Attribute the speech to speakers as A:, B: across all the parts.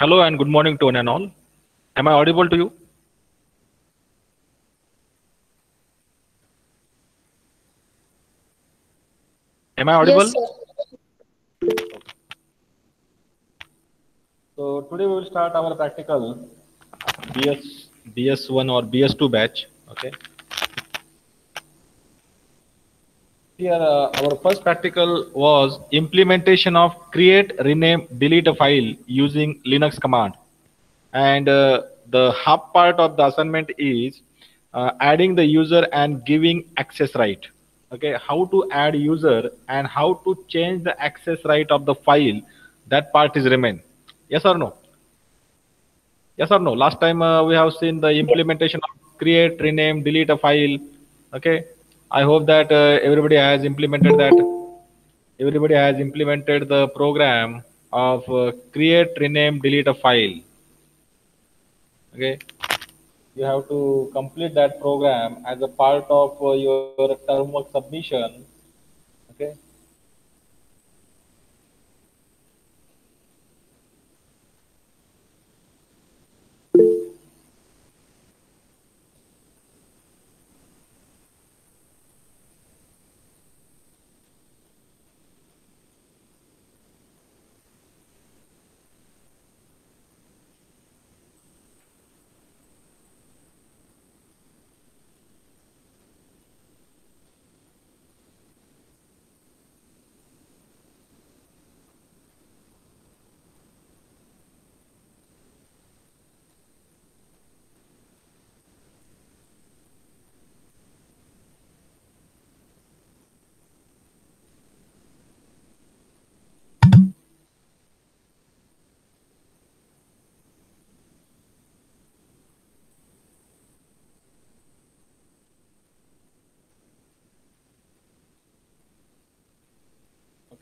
A: Hello and good morning to one and all. Am I audible to you? Am I audible?
B: Yes, sir.
A: So today we will start our practical BS BS1 or BS2 batch. Okay. Here uh, our first practical was implementation of create, rename, delete a file using Linux command. And uh, the half part of the assignment is uh, adding the user and giving access right. Okay, how to add user and how to change the access right of the file. That part is remain. Yes or no? Yes or no? Last time uh, we have seen the implementation of create, rename, delete a file. Okay. I hope that uh, everybody has implemented that. Everybody has implemented the program of uh, create, rename, delete a file. Okay. You have to complete that program as a part of uh, your term work submission. Okay.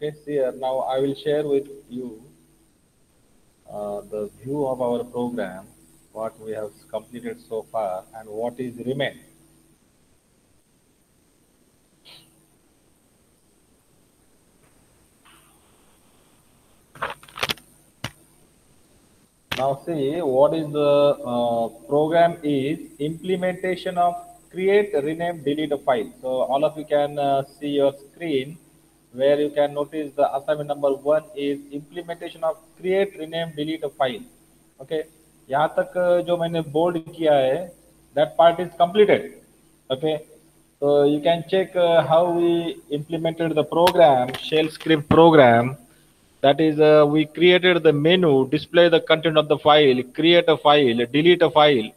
A: Okay, here now I will share with you uh, the view of our program, what we have completed so far and what is remain. Now see what is the uh, program is implementation of create, rename, delete a file. So all of you can uh, see your screen where you can notice the assignment number one is implementation of create, rename, delete a file. Okay, यहाँ तक uh, जो मैंने board किया है that part is completed. Okay, so you can check uh, how we implemented the program, shell script program. That is, uh, we created the menu, display the content of the file, create a file, delete a file,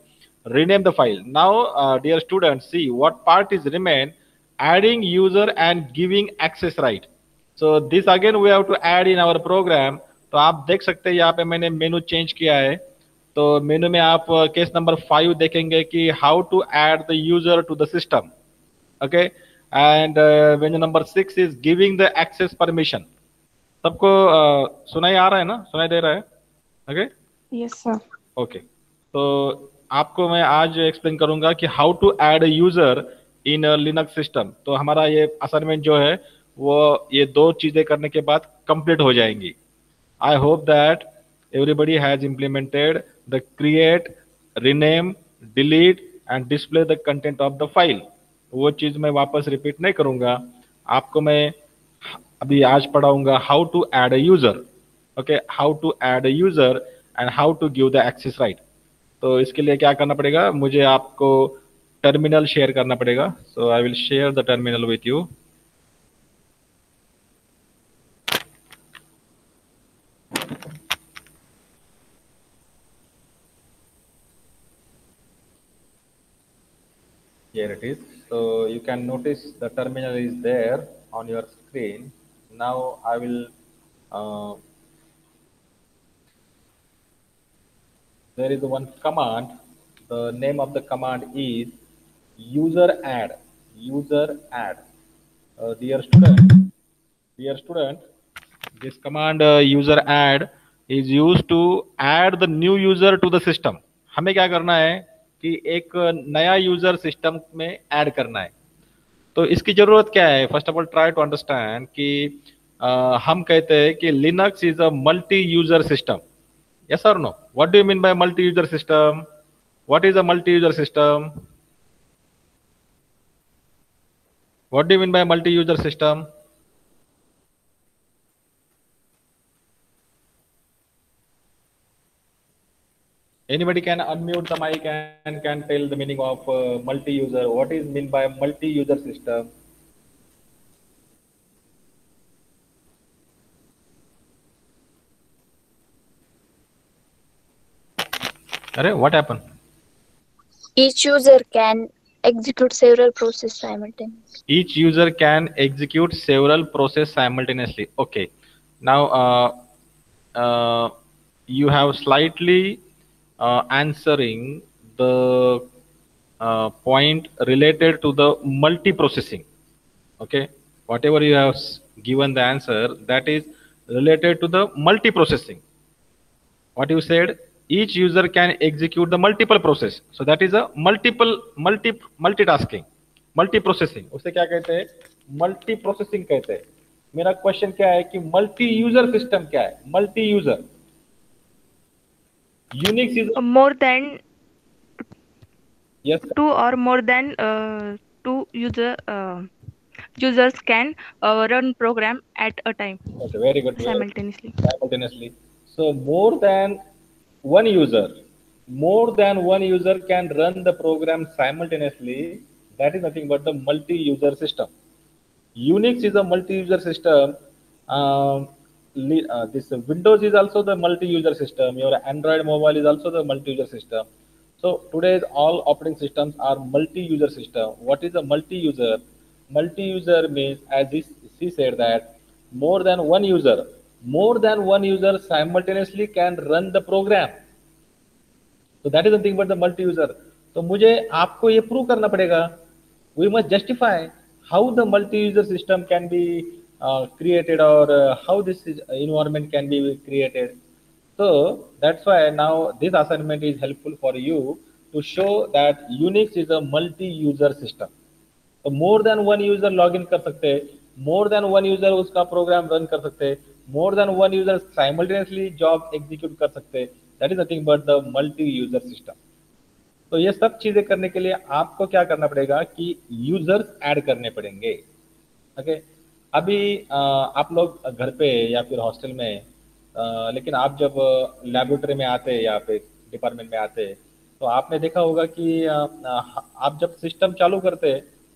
A: rename the file. Now, uh, dear students, see what part is remain, Adding user and giving access right. So this again we have to add in our program. तो आप देख सकते हैं यहाँ पे मैंने menu change किया है। तो मेनू में आप केस नंबर फाइव देखेंगे कि how to add the user to the system okay and venue number six is giving the access permission सबको uh, सुनाई आ रहा है ना? सुनाई दे रहा है? Okay
B: Yes, sir.
A: ओके तो आपको मैं आज एक्सप्लेन करूँगा कि how to add user in Linux system तो हमारा ये असाइनमेंट जो है, वो ये दो चीज़ें करने के बाद कंप्लीट हो जाएँगी। I hope that everybody has implemented the create rename delete and display the content of the file वो चीज़ मैं वापस रिपीट नहीं करूँगा। आपको मैं अभी आज पढ़ाऊँगा how to add a user okay how to add a user and how to give the access right तो इसके लिए क्या करना पड़ेगा? मुझे आपको टर्मिनल शेयर करना पड़ेगा so I will share the terminal with you here it is so you can notice the terminal is there on your screen now i will uh, there is one command the name of the command is user add user add uh, dear student dear student this command uh, user add is used to add the new user to the system हमें क्या करना है कि एक नया user system में add करना है तो इसकी ज़रूरत क्या है first of all try to understand कि अ, हम कहते हैं कि Linux is a multi user system Yes or no? What do you mean by multi-user system? What is a multi-user system? What do you mean by multi-user system? Anybody can unmute the mic and can tell the meaning of uh, multi-user. What is mean by multi-user system? Arey, what happened?
C: Each user can execute several processes simultaneously.
A: Each user can execute several process simultaneously. Okay. Now, uh, uh, you have slightly uh, answering the uh, point related to the multi-processing. Okay. Whatever you have given the answer, that is related to the multi-processing. what you said each user can execute the multiple process so that is a multiple multi multitasking multi-processing उसे क्या कहते हैं multi processing कहते हैं मेरा question क्या है कि मल्टी यूज़र सिस्टम क्या है multi user Unix is
B: more than
A: yes
B: two or more than uh, two user uh, users can uh, run program at a time
A: okay very good
B: simultaneously
A: simultaneously so more than one user more than one user can run the program simultaneously. That is nothing but the multi-user system. Unix is a multi-user system. Li- uh, this windows is also the multi-user system. Your android mobile is also the multi-user system. So today's all operating systems are multi-user system. What is a multi-user? Multi-user means as she said that more than one user more than one user simultaneously can run the program so that is nothing but the multi-user तो मुझे आपको ये prove करना पड़ेगा we must justify how the multi-user system can be uh, created or uh, how this is, environment can be created so that's why now this assignment is helpful for you to show that unix is a multi-user system तो more than one user log in कर सकते हैं more than one user उसका program run कर सकते हैं more than one user simultaneously job execute कर सकते हैं. That is nothing but the multi user system तो ये सब चीज़ें करने के लिए आपको क्या करना पड़ेगा कि यूज़र्स ऐड करने पड़ेंगे. Okay okay? अभी आप लोग घर पे या फिर हॉस्टल में लेकिन आप जब लेबोरेटरी में आते या फिर डिपार्टमेंट में आते हैं तो आपने देखा होगा कि आप जब सिस्टम चालू करते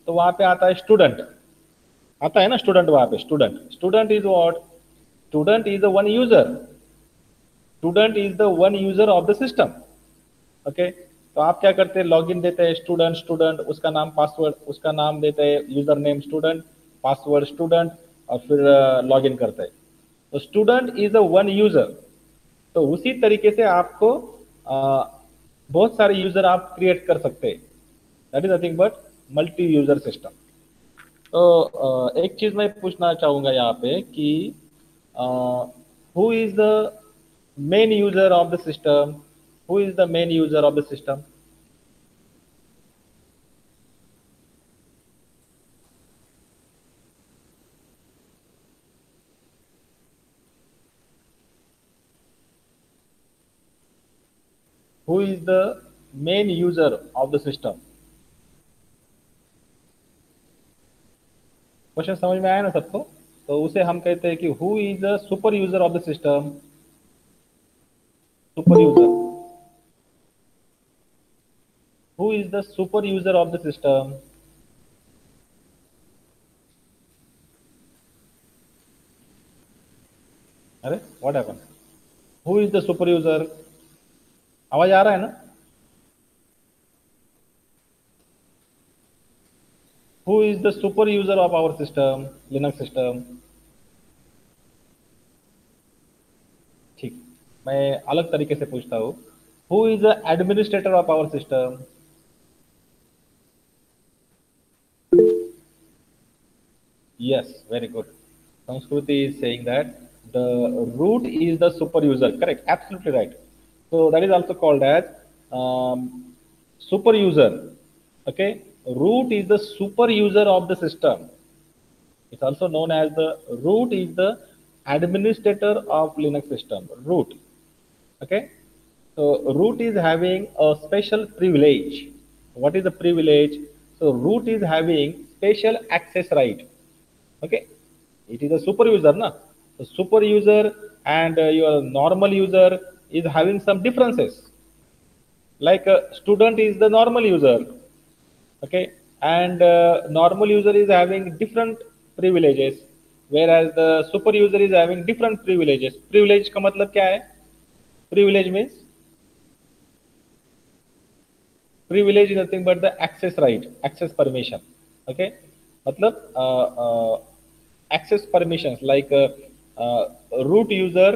A: तो वहाँ पे आता है स्टूडेंट आता है ना स्टूडेंट वहाँ पे student student is what student is the one user student is the one user of the system okay तो आप क्या करते हैं? लॉगिन देते हैं स्टूडेंट स्टूडेंट उसका नाम पासवर्ड उसका नाम देते हैं user name student password student और फिर लॉगिन करते हैं। तो student is a one user तो उसी तरीके से आपको अ, बहुत सारे यूज़र आप क्रिएट कर सकते हैं। That is nothing but multi user system तो अ, एक चीज़ मैं पूछना चाहूँगा यहाँ पे कि who is the main user of the system who is the main user of the system who is the main user of the system question समझ में आया ना सबको तो उसे हम कहते हैं कि who is the super user of the system super user who is the super user of the system अरे what happen who is the super user आवाज़ आ रहा है ना? who is the super user of our system linux system ठीक मैं अलग तरीके से पूछता हूँ who is the administrator of our system yes very good sanskruti is saying that the root is the super user correct absolutely right so that is also called as um, super user okay root is the super user of the system it's also known as the root is the administrator of linux system root Okay, so root is having a special privilege. What is the privilege? So root is having special access right. Okay, it is a super user, na? The super user and uh, your normal user is having some differences. Like a student is the normal user, okay, and uh, normal user is having different privileges, whereas the super user is having different privileges. Privilege का मतलब क्या है? Privilege means privilege is nothing but the access right, access permission. Okay, मतलब uh, uh, access permissions like uh, uh, root user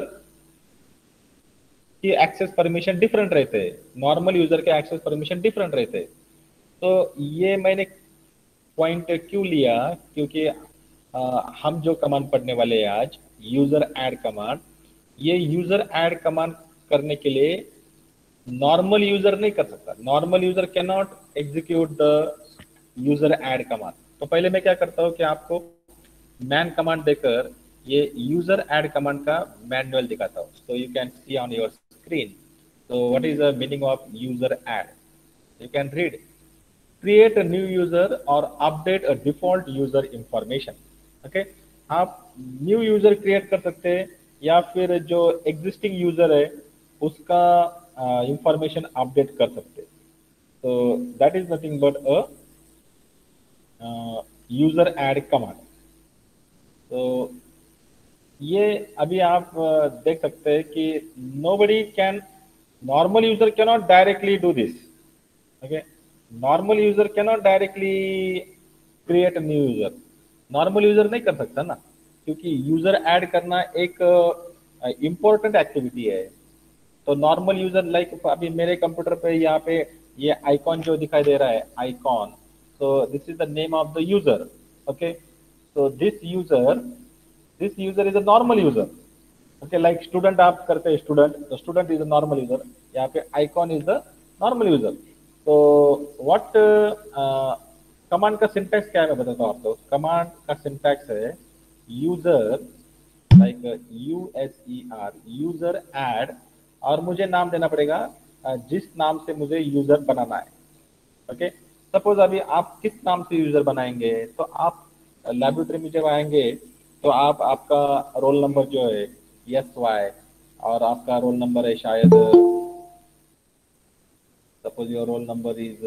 A: की access permission different रहते हैं normal user के access permission different रहते हैं तो ये मैंने पॉइंट क्यों लिया? क्योंकि आ, हम जो कमांड पढ़ने वाले हैं आज यूज़र ऐड कमांड ये यूज़र ऐड कमांड करने के लिए नॉर्मल यूज़र नहीं कर सकता। Normal user can not execute the user add command तो पहले मैं क्या करता हूँ कि आपको मैन कमांड देकर ये यूज़र ऐड कमांड का मैनुअल दिखाता हूँ। So you can see on your screen so what is the meaning of user add? You can read. Create a new user or update a default user information. Okay? आप new user create कर सकते हैं या फिर जो existing user है उसका information uh, update कर सकते तो that is nothing but a user add command तो ये अभी आप देख सकते हैं कि nobody can normal user cannot directly do this okay normal user can not directly create new user normal user नहीं कर सकता ना क्योंकि यूज़र ऐड करना एक इम्पोर्टेंट uh, एक्टिविटी है। तो नॉर्मल यूज़र लाइक अभी मेरे कंप्यूटर पे यहाँ पे ये आइकॉन जो दिखाई दे रहा है icon so this is the name of the user okay so this user this user is a normal user okay like student आप करते हैं student the student is a normal user यहाँ पे icon is the normal user what uh, command का syntax क्या है मैं बताता हूँ आपको कमांड का सिंटैक्स है user like U S E R user add और मुझे नाम देना पड़ेगा जिस नाम से मुझे यूज़र बनाना है ओके okay? सपोज़ अभी आप किस नाम से यूज़र बनाएँगे तो आप लेबोरेटरी में जब आएँगे तो आप आपका रोल नंबर जो है एस वाई और आपका रोल नंबर है शायद your roll number is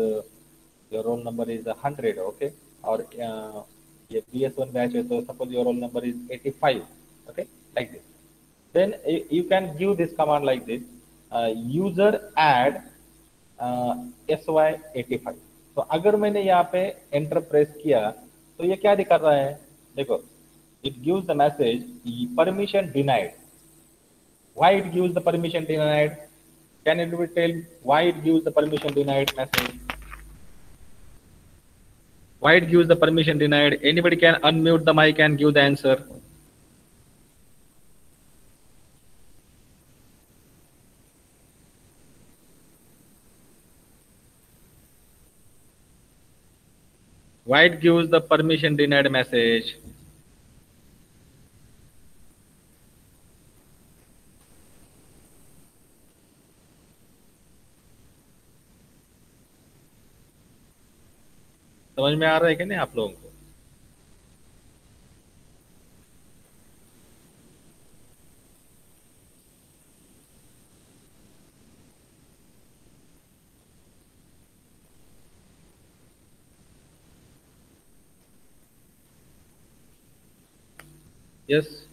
A: your roll number is hundred okay और ये बी एस वन बैच है तो suppose your roll number is eighty five okay this then you can give this command like this. Uh, user add uh, sy85 तो अगर मैंने यहाँ पे enter press किया तो ये क्या दिखा रहा है? देखो it gives the message permission denied why it gives the permission denied Can you tell why it gives the permission denied message? Why it gives the permission denied? Anybody can unmute the mic and give the answer. Why it gives the permission denied message? समझ में आ रहा है कि नहीं आप लोगों को Yes.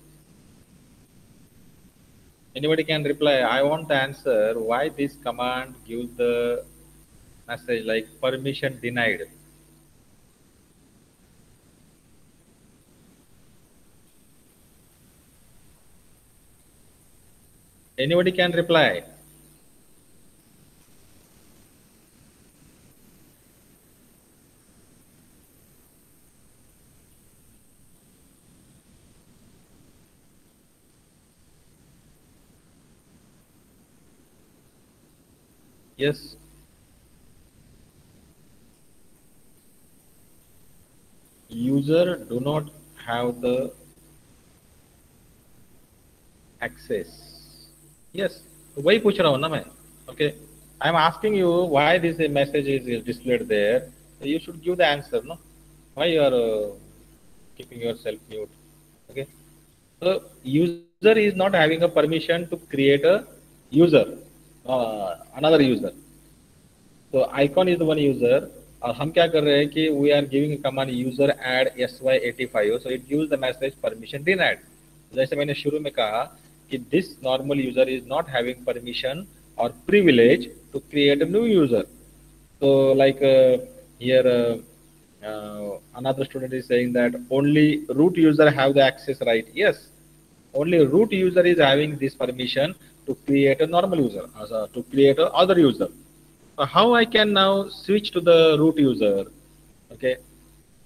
A: Anybody can reply. I want the answer why this command gives the message like permission denied. Anybody can reply. Yes. User do not have the access. Yes, तो वही पूछ रहा हूँ ना मैं। Okay I am asking you why this message is displayed there you should give the answer no why you are keeping yourself mute? Okay. So user is not having a permission to create a user uh, another user. So icon is the one user. और हम क्या कर रहे हैं कि we are giving command user add S Y eighty five so it use the message permission denied जैसे मैंने शुरू में कहा कि this normal user is not having permission और privilege to create a new user so like uh, here uh, uh, another student is saying that only root user have the access right yes only root user is having this permission to create a normal user as a, to create a other user so how i can now switch to the root user okay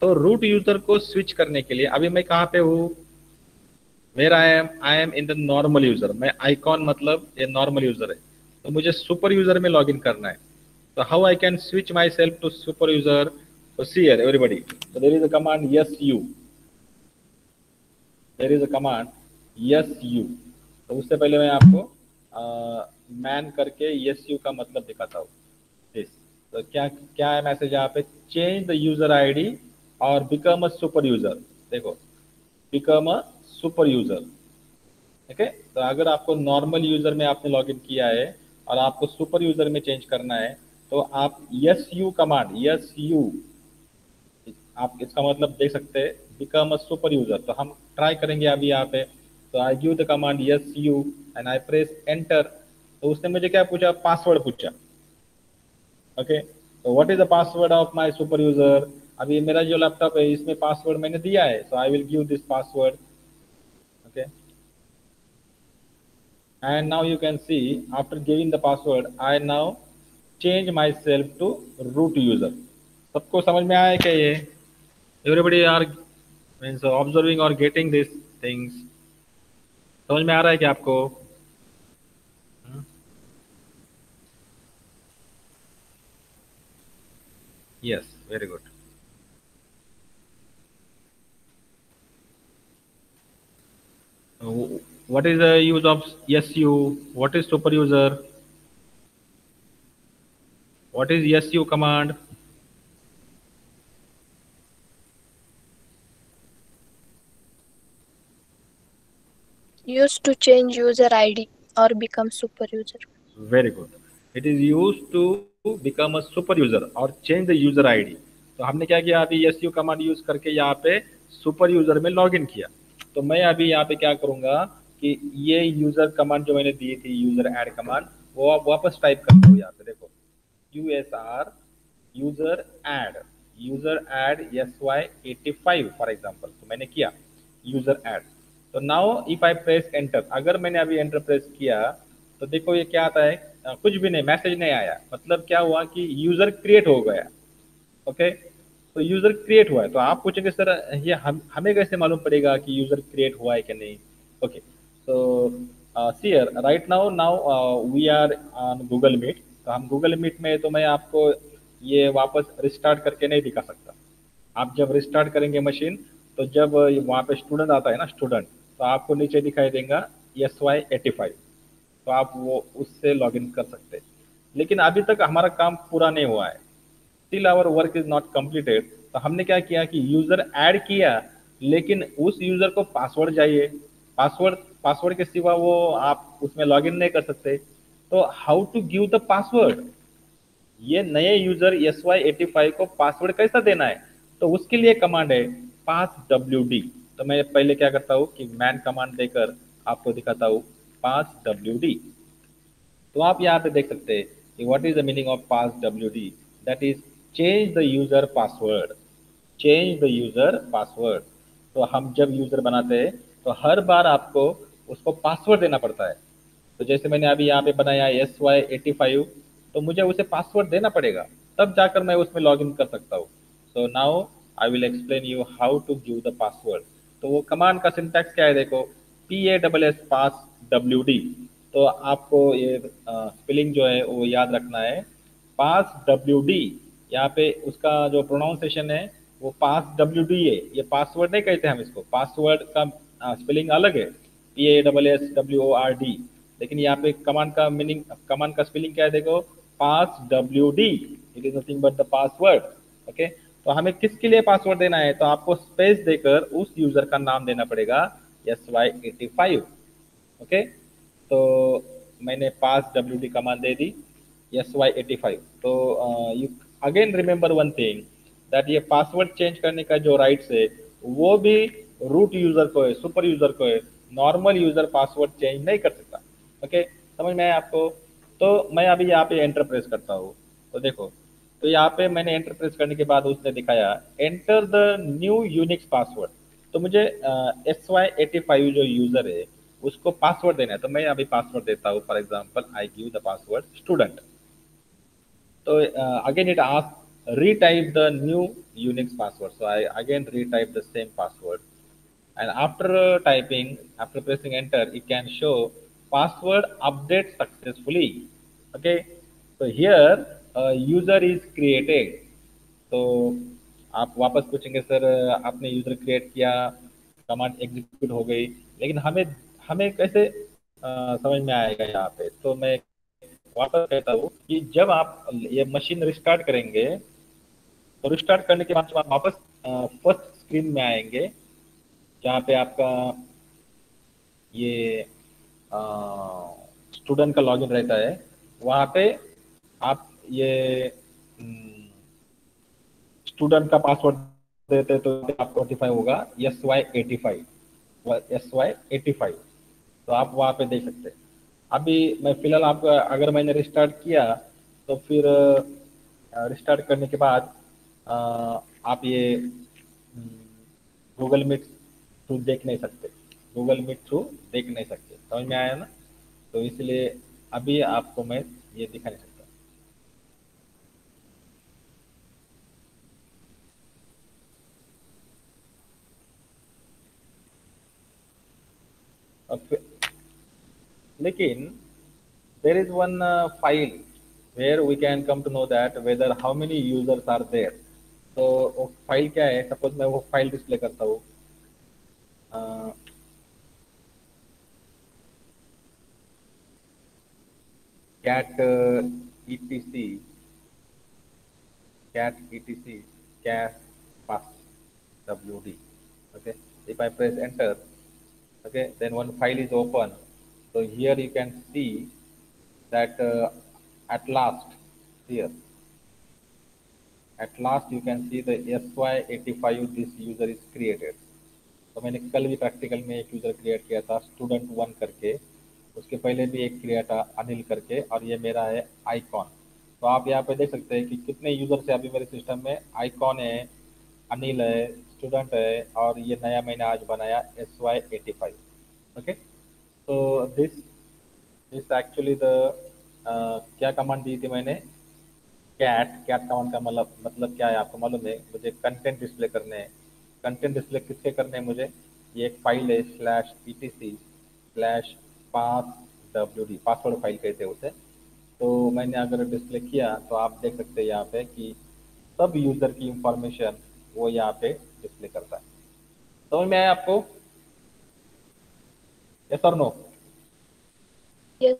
A: तो root user को switch करने के लिए अभी मैं कहाँ पे हूँ मेरा I am I am in the normal user मैं आइकॉन मतलब ये नॉर्मल यूज़र है तो मुझे सुपर यूज़र में लॉगिन करना है So how I can switch myself to super user? So see here, everybody. So there is a command yes you. There is a command yes you. तो उससे पहले मैं आपको मैन करके yes you का मतलब दिखाता हूँ. तो क्या क्या है मैसेज यहाँ पे चेंज द यूज़र आईडी और बिकम अ सुपर यूज़र देखो बिकम अ सुपर यूज़र। ठीक है तो अगर आपको नॉर्मल यूज़र में आपने लॉगिन किया है और आपको सुपर यूज़र में चेंज करना है तो आप S U command S U आप इसका मतलब देख सकते हैं बिकम अ सुपर यूज़र तो हम ट्राई करेंगे अभी यहाँ पे। तो I give the command S U and I press enter तो उसने मुझे क्या पूछा? पासवर्ड पूछा। ओके तो what is the password of my super user अभी मेरा जो लैपटॉप है, इसमें पासवर्ड मैंने दिया है। So I will give this password okay and now you can see after giving the password I now change myself to root user सबको समझ में आया क्या ये एवरीबडी आर मीन्स ऑब्जर्विंग और गेटिंग दिस थिंग्स समझ में आ रहा है क्या आपको yes very good what is the use of SU? What is super user? What is SU command?
C: Used to change user ID or become super user.
A: Very good. It is used to become a super user or change the user ID. तो हमने क्या किया अभी S U command use करके यहाँ पे super user में log in किया तो मैं अभी यहाँ पे क्या करूँगा कि ये यूज़र कमांड जो मैंने दी थी यूज़र ऐड कमांड वो आप वापस टाइप करते हो यहाँ पे, देखो। U S R user add user add S Y eighty five for example तो मैंने किया यूज़र ऐड तो now if I press enter अगर मैंने अभी एंटर प्रेस किया तो देखो ये क्या आता है कुछ भी नहीं मैसेज नहीं आया। मतलब क्या हुआ कि यूज़र क्रिएट हो गया ओके तो यूज़र क्रिएट हुआ है तो आप पूछेंगे, सर, ये हम, हमें कैसे मालूम पड़ेगा कि यूज़र क्रिएट हुआ है कि नहीं? Okay so right now now uh, we are on google meet. तो हम गूगल मीट में तो मैं आपको ये वापस रिस्टार्ट करके नहीं दिखा सकता। आप जब रिस्टार्ट करेंगे मशीन तो जब वहाँ पे स्टूडेंट आता है ना स्टूडेंट तो आपको नीचे दिखाई देगा एस वाई एटी फाइव तो आप वो उससे लॉग इन कर सकते लेकिन अभी तक हमारा काम पूरा नहीं हुआ है। Still our work is not completed तो हमने क्या किया कि यूज़र ऐड किया लेकिन उस यूज़र को पासवर्ड चाहिए। पासवर्ड पासवर्ड के सिवा वो आप उसमें लॉगिन नहीं कर सकते। तो how to give the password ये नए user S Y eighty five को पासवर्ड कैसा देना है? तो उसके लिए कमांड है पास डब्ल्यू डी तो मैं पहले क्या करता हूँ कि मैन कमांड देकर आपको दिखाता हूँ पास डब्ल्यू डी तो आप यहाँ पे देख सकते हैं कि what is the meaning of pass W D that is change the user password change the user password तो हम जब यूज़र बनाते हैं तो हर बार आपको उसको पासवर्ड देना पड़ता है। तो जैसे मैंने अभी यहाँ पे बनाया एस वाई एटी फाइव तो मुझे उसे पासवर्ड देना पड़ेगा। तब जाकर मैं उसमें लॉग इन कर सकता हूँ। So now I will explain you how to give the password तो वो कमांड का सिंटैक्स क्या है देखो? P A double S pass W D तो आपको ये स्पेलिंग जो है वो याद रखना है। पास डब्ल्यू डी यहाँ पे उसका जो प्रोनाउंसिएशन है, वो पास डब्ल्यू डी है। ये पासवर्ड नहीं कहते हम इसको। पासवर्ड का स्पेलिंग अलग है। P A double S W O R D लेकिन यहाँ पे कमांड का मीनिंग कमांड का स्पेलिंग क्या है देखो? Pass W D it is nothing but the password okay तो हमें किसके लिए पासवर्ड देना है? तो आपको स्पेस देकर उस यूज़र का नाम देना पड़ेगा S Y eighty five okay तो मैंने पास डब्ल्यू डी कमांड दे दी एस वाई एटी फाइव तो you again remember one thing that ये पासवर्ड चेंज करने का जो राइट्स है, वो भी रूट यूज़र को है सुपर यूज़र को है. नॉर्मल यूज़र पासवर्ड चेंज नहीं कर सकता। ओके समझ में आया आपको? तो मैं अभी यहाँ पे एंटर प्रेस करता हूँ। तो देखो तो यहाँ पे मैंने एंटर प्रेस करने के बाद उसने दिखाया enter the new Unix password तो मुझे एस वाई एटी फाइव जो यूज़र है, उसको पासवर्ड देना है। तो मैं अभी पासवर्ड देता हूँ for example I give the password student तो again it ask retype the new Unix password. So I again retype the same password. And after typing, after pressing enter, it can show password update successfully. Okay. So here uh, user is created. तो आप वापस पूछेंगे sir आपने user create किया command execute हो गई लेकिन हमें हमें कैसे आ, समझ में आएगा यहाँ पे तो मैं वापस कहता हूँ कि जब आप ये मशीन रिस्टार्ट करेंगे तो रिस्टार्ट करने के बाद जब आप वापस फ़र्स्ट स्क्रीन में आएँगे जहाँ पे आपका ये स्टूडेंट का लॉगिन रहता है, वहाँ पे आप ये स्टूडेंट का पासवर्ड देते तो आपको नोटिफाई होगा S Y eighty five S Y eighty five तो आप वहाँ पे देख सकते हैं। अभी मैं फ़िलहाल आपको, अगर मैंने रिस्टार्ट किया तो फिर रिस्टार्ट करने के बाद आप ये गूगल मीट थ्रू देख नहीं सकते। गूगल मीट थ्रू देख नहीं सकते। समझ में आया ना? तो इसलिए अभी आपको मैं ये दिखा नहीं सकता लेकिन is one uh, file where we can come to know that whether how many users are there. तो वो फ़ाइल क्या है? सपोज़ मैं वो फ़ाइल डिस्प्ले करता हूँ। Cat uh, etc cat etc cat pass wd okay? If i press enter okay then one file is open. So here you can see that uh, at last here. At last you can see the sy85 this user is created तो मैंने कल भी practical में एक user create किया था student one करके। उसके पहले भी एक क्रिया था, अनिल करके, और ये मेरा है आईकॉन तो आप यहाँ पे देख सकते हैं कि कितने यूज़र से अभी मेरे सिस्टम में आईकॉन है, अनिल है स्टूडेंट है, और ये नया मैंने आज बनाया S Y eighty five okay तो दिस दिस एक्चुअली द क्या कमांड दी थी मैंने? कैट कैट कमांड का मतलब मतलब क्या है आपको मालूम है? मुझे कंटेंट डिस्प्ले करने हैं। कंटेंट डिस्प्ले किसके करने हैं मुझे? ये एक फ़ाइल है slash P T C slash pass W D password file कहते हैं उसे। तो मैंने अगर डिस्प्ले किया तो आप देख सकते हैं यहाँ पे कि सब यूज़र की इंफॉर्मेशन वो यहाँ पे डिस्प्ले करता है। समझ में आया आपको? यस और नो
C: Yes,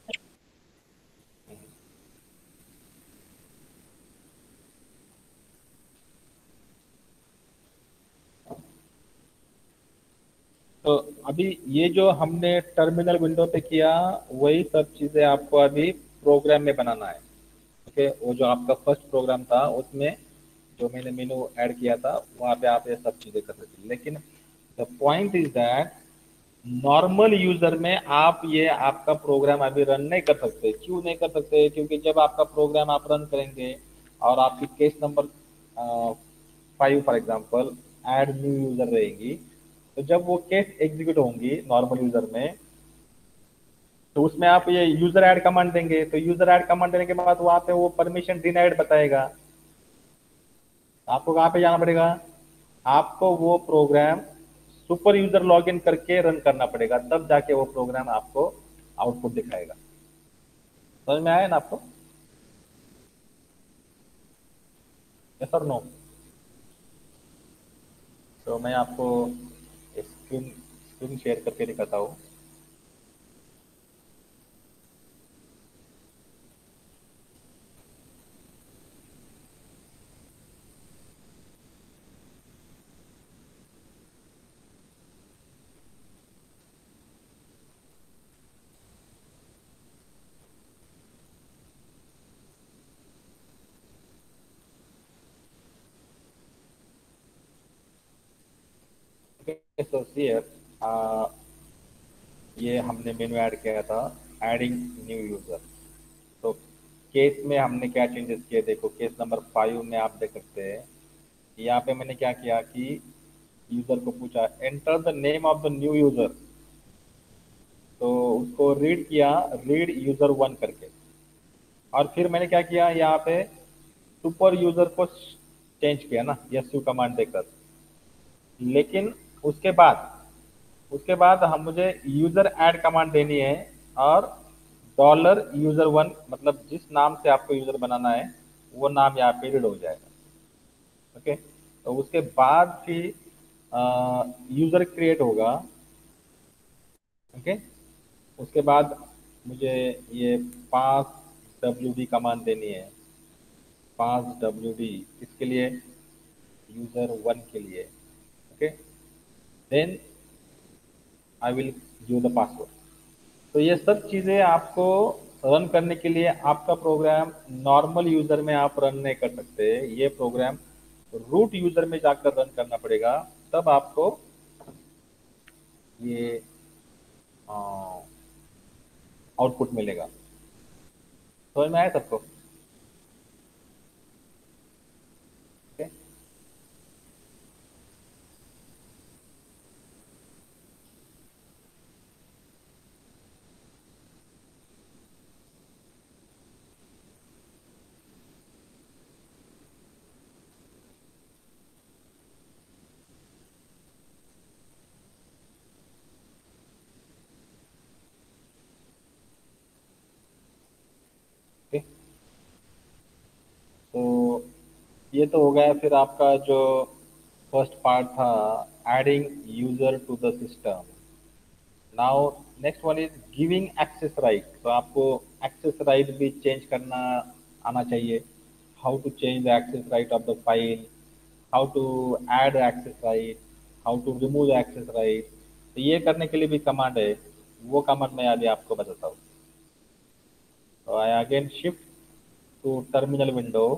A: तो अभी ये जो हमने टर्मिनल विंडो पे किया, वही सब चीज़ें आपको अभी प्रोग्राम में बनाना है। ओके वो जो आपका फ़र्स्ट प्रोग्राम था, उसमें जो मैंने मेनू ऐड किया था, वहाँ पे आप ये सब चीज़ें कर सकते लेकिन the point is that normal user में आप ये आपका प्रोग्राम अभी रन नहीं कर सकते। क्यों नहीं कर सकते? क्योंकि जब आपका प्रोग्राम आप रन करेंगे और आपकी case number five for example add new user रहेगी तो जब वो केस एग्जीक्यूट होंगी नॉर्मल यूज़र में तो उसमें आप ये यूज़र ऐड कमांड देंगे। तो यूज़र ऐड कमांड देने के बाद वहाँ पे वो परमिशन डिनाइड बताएगा। आपको कहाँ पे जाना पड़ेगा? आपको वो प्रोग्राम सुपर यूज़र लॉगिन करके रन करना पड़ेगा। तब जाके वो प्रोग्राम आपको आउटपुट दिखाएगा। समझ में आया ना आपको? यस और नो तो मैं आपको स्क्रीन स्क्रीन शेयर करके दिखाता हूँ। So here uh, ये हमने मेनू ऐड किया था एडिंग न्यू यूज़र तो केस में हमने क्या चेंजेस किए? देखो केस नंबर फाइव में आप देख सकते हैं यहाँ पे मैंने क्या किया कि यूज़र को पूछा enter the name of the new user तो उसको रीड किया रीड यूज़र वन करके। और फिर मैंने क्या किया? यहाँ पे सुपर यूज़र को चेंज किया ना यस यू कमांड देकर लेकिन उसके बाद उसके बाद हम मुझे यूज़र ऐड कमांड देनी है और डॉलर यूज़र वन मतलब जिस नाम से आपको यूज़र बनाना है, वो नाम यहाँ पे रीड हो जाएगा। ओके तो उसके बाद फिर यूज़र क्रिएट होगा। ओके उसके बाद मुझे ये पास डब्ल्यू डी कमांड देनी है। पास डब्ल्यू डी किसके लिए? यूज़र वन के लिए। Okay then I will give the password तो ये सब चीज़ें आपको रन करने के लिए आपका प्रोग्राम नॉर्मल यूज़र में आप रन नहीं कर सकते। ये प्रोग्राम रूट यूज़र में जाकर रन करना पड़ेगा। तब आपको ये आउटपुट मिलेगा। समझ में आया सबको तो ये तो हो गया फिर आपका जो फ़र्स्ट पार्ट था adding user to the system now next one is giving access right तो आपको एक्सेस राइट भी चेंज करना आना चाहिए। How to change the access right of the file how to add access right how to remove access right तो ये करने के लिए भी कमांड है। वो कमांड मैं अभी आपको बताता हूँ। तो I again shift to terminal window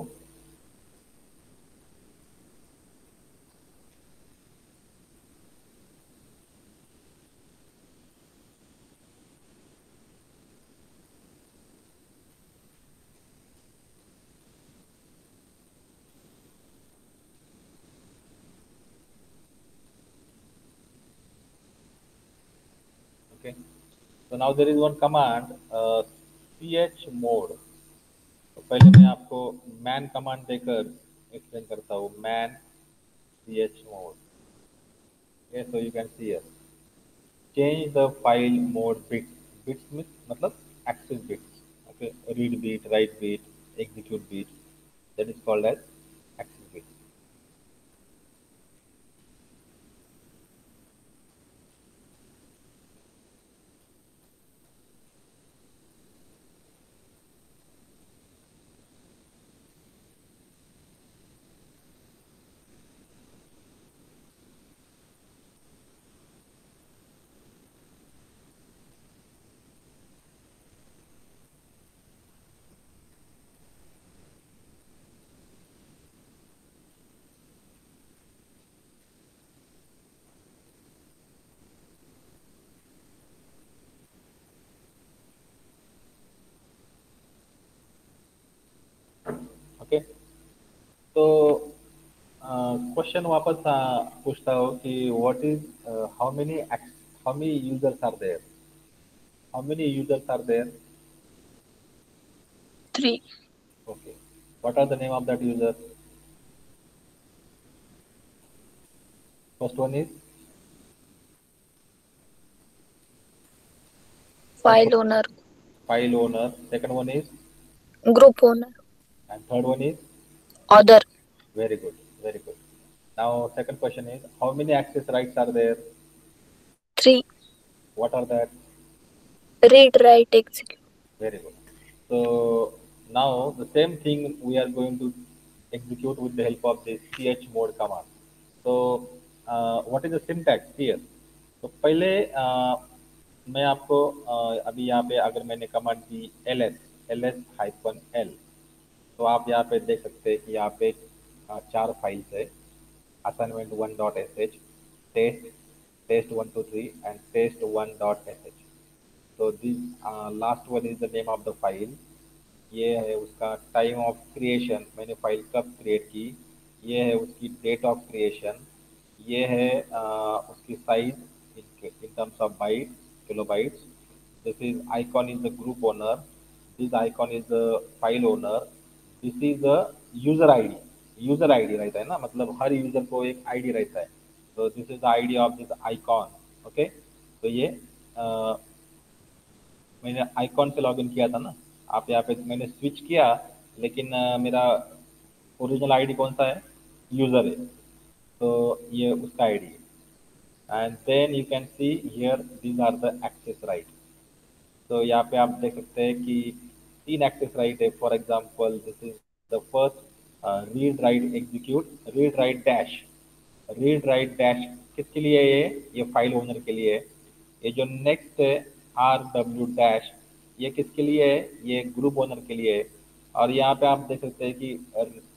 A: okay now there is one command uh, ch mode. तो पहले मैं आपको मैन कमांड देकर एक्सप्लेन करता हूँ man C H mode so you can see change the file mode bits bits mean मतलब access bits okay read bit write bit execute bit that is called as question वापस पूछता हो कि what is how many how many users are there how many users are there
C: Three.
A: okay what are the name of that user first one is
C: File owner.
A: file owner second one is
C: Group owner.
A: and third one is
C: Other.
A: very good very good Now second question is how many access rights are there
C: Three.
A: what are that
C: Read, write, execute.
A: Very good. So now the same thing we are going to execute with the help of the ch mode command. So uh, what is the syntax here? तो पहले uh, मैं आपको uh, अभी यहाँ पे अगर मैंने command की L S L S hyphen L तो आप यहाँ पे देख सकते हैं कि यहाँ पे uh, चार फाइल्स है assignment one dot S H test test one two three and test one dot sh. So this uh, last one is the name of the file. ये है उसका टाइम ऑफ़ क्रिएशन मैंने file कब create की? ये है उसकी date of creation ये है uh, उसकी size in in terms of byte kilo bytes this is icon is the group owner this icon is the file owner this is the user ID user ID रहता है ना? मतलब हर user को एक ID रहता है। तो this is the ID of this icon okay तो ये आ, मैंने आइकॉन से लॉगिन किया था ना। आप यहाँ पे मैंने स्विच किया लेकिन आ, मेरा ओरिजिनल आईडी कौन सा है? यूज़र है। तो ये उसका आईडी है। And then you can see here these are the access right तो यहाँ पे आप देख सकते हैं कि तीन एक्सेस राइट है। For example this is the first read write execute read write dash read write dash किसके लिए ये? ये फ़ाइल ओनर के लिए. ये जो नेक्स्ट है आर डब्ल्यू डैश ये किसके लिए? है ये ग्रुप ओनर के लिए. है और यहाँ पे आप देख सकते हैं कि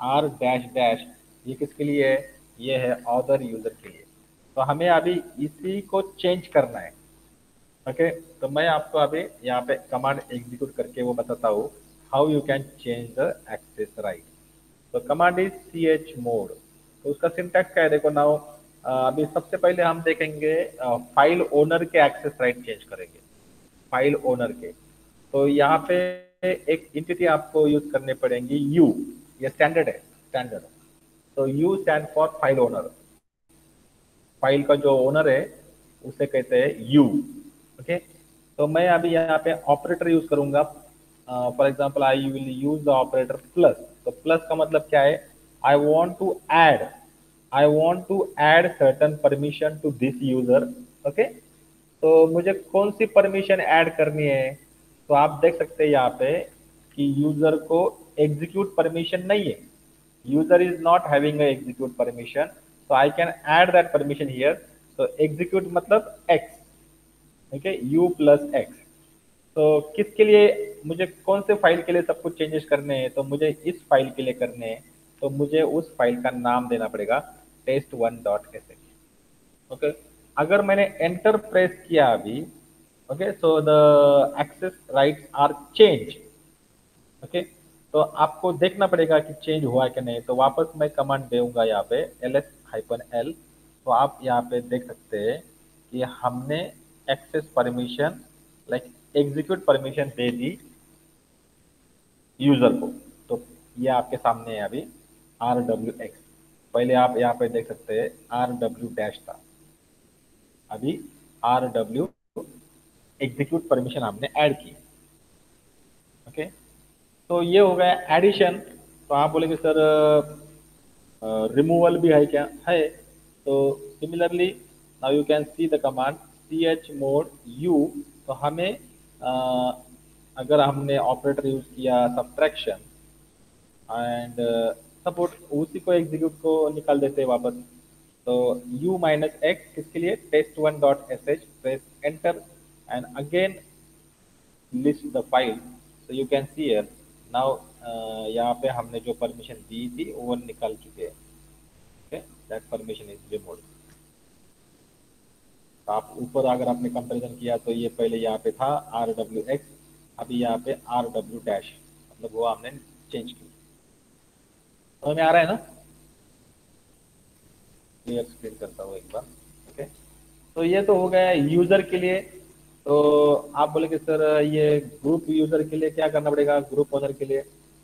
A: आर डैश डैश ये किसके लिए? है ये है अदर यूज़र के लिए. तो हमें अभी इसी को चेंज करना है. ओके तो मैं आपको अभी यहाँ पे कमांड एग्जीक्यूट करके वो बताता हूँ. How you can change the access right तो command is C H mode तो उसका सिंटैक्स क्या है? देखो नाउ अभी सबसे पहले हम देखेंगे फ़ाइल ओनर के एक्सेस राइट चेंज करेंगे। फ़ाइल ओनर के। तो यहाँ पे एक इंटिटी आपको यूज़ करने पड़ेंगी यू ये स्टैंडर्ड है स्टैंडर्ड तो U stand for file owner file का जो ओनर है, उसे कहते हैं यू ओके तो मैं अभी यहाँ पे ऑपरेटर यूज़ करूँगा for example I will use the operator plus तो प्लस का मतलब क्या है? I want to add I want to add certain permission to this user okay तो मुझे कौन सी परमिशन ऐड करनी है? तो आप देख सकते हैं यहाँ पे कि यूज़र को एग्जीक्यूट परमिशन नहीं है. User is not having execute permission so I can add that permission here. So execute मतलब X okay, u plus x. तो किसके लिए, मुझे कौन से फ़ाइल के लिए सब कुछ चेंजेस करने हैं? तो मुझे इस फ़ाइल के लिए करने हैं। तो मुझे उस फ़ाइल का नाम देना पड़ेगा test one dot S okay अगर मैंने एंटर प्रेस किया अभी okay so the access rights are change okay तो आपको देखना पड़ेगा कि चेंज हुआ कि नहीं। तो वापस मैं कमांड दूँगा यहाँ पे एल एस हाइपन एल तो आप यहाँ पे देख सकते हैं कि हमने access permission like execute permission दे दी यूज़र को। तो ये आपके सामने है अभी आर डब्ल्यू एक्स पहले आप यहाँ पे देख सकते हैं आर डब्ल्यू डैश था। अभी आर डब्ल्यू एग्जीक्यूट परमिशन हमने ऐड की। ओके तो ये हो गया एडिशन तो आप बोलेंगे, सर रिमूवल भी है क्या? है। तो similarly now you can see the command C H mode U तो हमें अगर हमने ऑपरेटर यूज़ किया सब्ट्रैक्शन एंड सपोर्ट उसी को एग्जीक्यूट को निकाल देते हैं वापस तो u माइनस एक्स किसके लिए? Test one dot S H press enter and again list the file you can see here now uh, यहाँ पे हमने जो परमिशन दी थी वो निकाल चुके हैं। दैट परमिशन इज़ रिमूव्ड तो आप ऊपर अगर आपने कंपैरिजन किया तो ये पहले यहाँ पे था आर डब्ल्यू एक्स अभी यहाँ पे आर डब्ल्यू डैश मतलब वो हमने चेंज की तो हमें आ रहा है ना? क्लियर स्क्रीन करता हूँ एक बार ओके तो ये तो हो गया यूज़र के लिए। तो आप बोले कि सर, ये ग्रुप यूज़र के लिए क्या करना पड़ेगा? ग्रुप ओनर के लिए।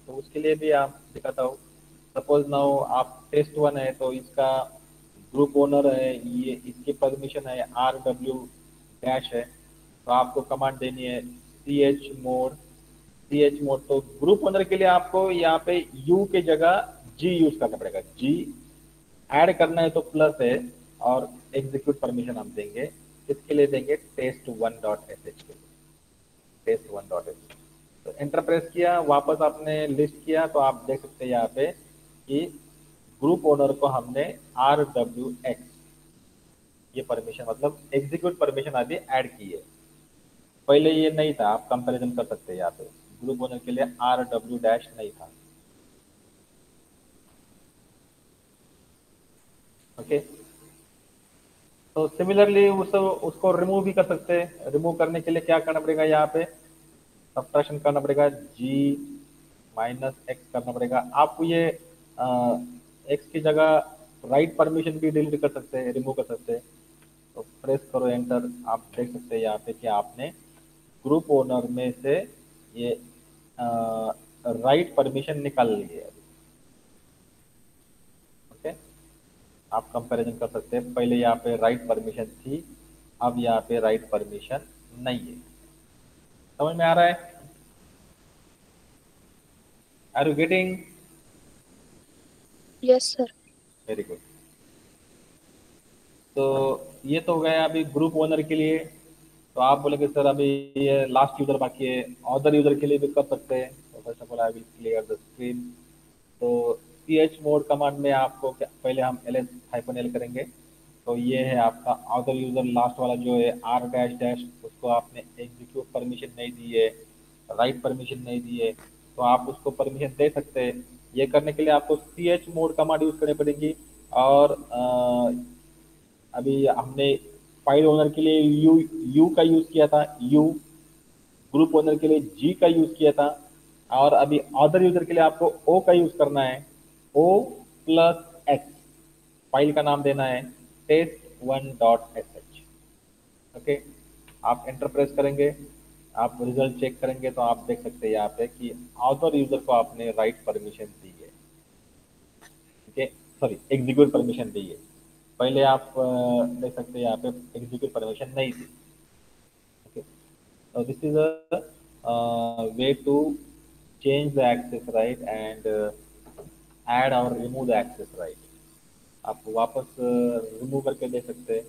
A: तो उसके लिए भी आप दिखाता हूँ। सपोज़ नाउ आप टेस्ट वन है तो इसका ग्रुप ओनर है, ये इसके परमिशन है आर डब्ल्यू डैश है तो आपको कमांड देनी है C H mode C H mode तो ग्रुप ओनर के लिए आपको यहाँ पे यू के जगह जी यूज़ करना पड़ेगा। जी ऐड करना है तो प्लस है, और एग्जीक्यूट परमिशन हम देंगे। इसके लिए देंगे test one dot S H के टेस्ट वन डॉट एस तो एंटर प्रेस किया, वापस आपने लिस्ट किया तो आप देख सकते हैं यहाँ पे कि ग्रुप ओनर को हमने आर डब्ल्यू एक्स ये परमिशन मतलब एग्जीक्यूट परमिशन आदि ऐड की है। पहले ये नहीं था, आप कंपैरिजन कर सकते हैं यहाँ पे। ग्रुप ओनर के लिए आर डब्ल्यू डैश नहीं था। ओके तो सिमिलरली उस, उसको रिमूव भी कर सकते हैं। रिमूव करने के लिए क्या करना पड़ेगा यहाँ पे? सब्ट्रैक्शन करना पड़ेगा जी माइनस एक्स करना पड़ेगा। आपको ये एक्स की जगह राइट परमिशन भी डिलीट कर सकते हैं रिमूव कर सकते हैं। तो प्रेस करो एंटर आप देख सकते हैं यहाँ पे कि आपने ग्रुप ओनर में से ये राइट परमिशन निकाल ली है। ओके आप कंपैरिजन कर सकते हैं। पहले यहाँ पे राइट परमिशन थी, अब यहाँ पे राइट परमिशन नहीं है। समझ में आ रहा है? Are you getting
C: yes sir
A: very good तो ये तो हो गया अभी ग्रुप ओनर के लिए। तो आप बोलेंगे, सर, अभी ये लास्ट यूज़र बाकी है। अदर यूज़र के लिए भी कर सकते हैं। तो first of all I will clear the screen तो सी एच मोड कमांड में आपको पहले हम एल एस हाइपन एल करेंगे। तो ये है आपका अदर यूज़र लास्ट वाला जो है आर डैश डैश उसको आपने एग्जीक्यूट परमिशन नहीं दी है राइट परमिशन नहीं दी है। तो आप उसको परमिशन दे सकते हैं। ये करने के लिए आपको C H mode command use करनी पड़ेगी। और आ, अभी हमने फ़ाइल ओनर के लिए यू यू का यूज़ किया था यू ग्रुप ओनर के लिए जी का यूज़ किया था। और अभी अदर यूज़र के लिए आपको ओ का यूज़ करना है। ओ प्लस एक्स फ़ाइल का नाम देना है test one dot S H okay आप एंटर प्रेस करेंगे। आप रिज़ल्ट चेक करेंगे तो आप देख सकते हैं यहाँ पे कि अदर यूज़र को आपने राइट परमिशन दी है। ठीक है? सॉरी एग्जीक्यूट परमिशन दी है। पहले आप देख सकते हैं यहाँ पे एग्जीक्यूट परमिशन नहीं थी a uh, way to change the access right and uh, add or remove the access right. आप वापस रिमूव करके दे सकते हैं।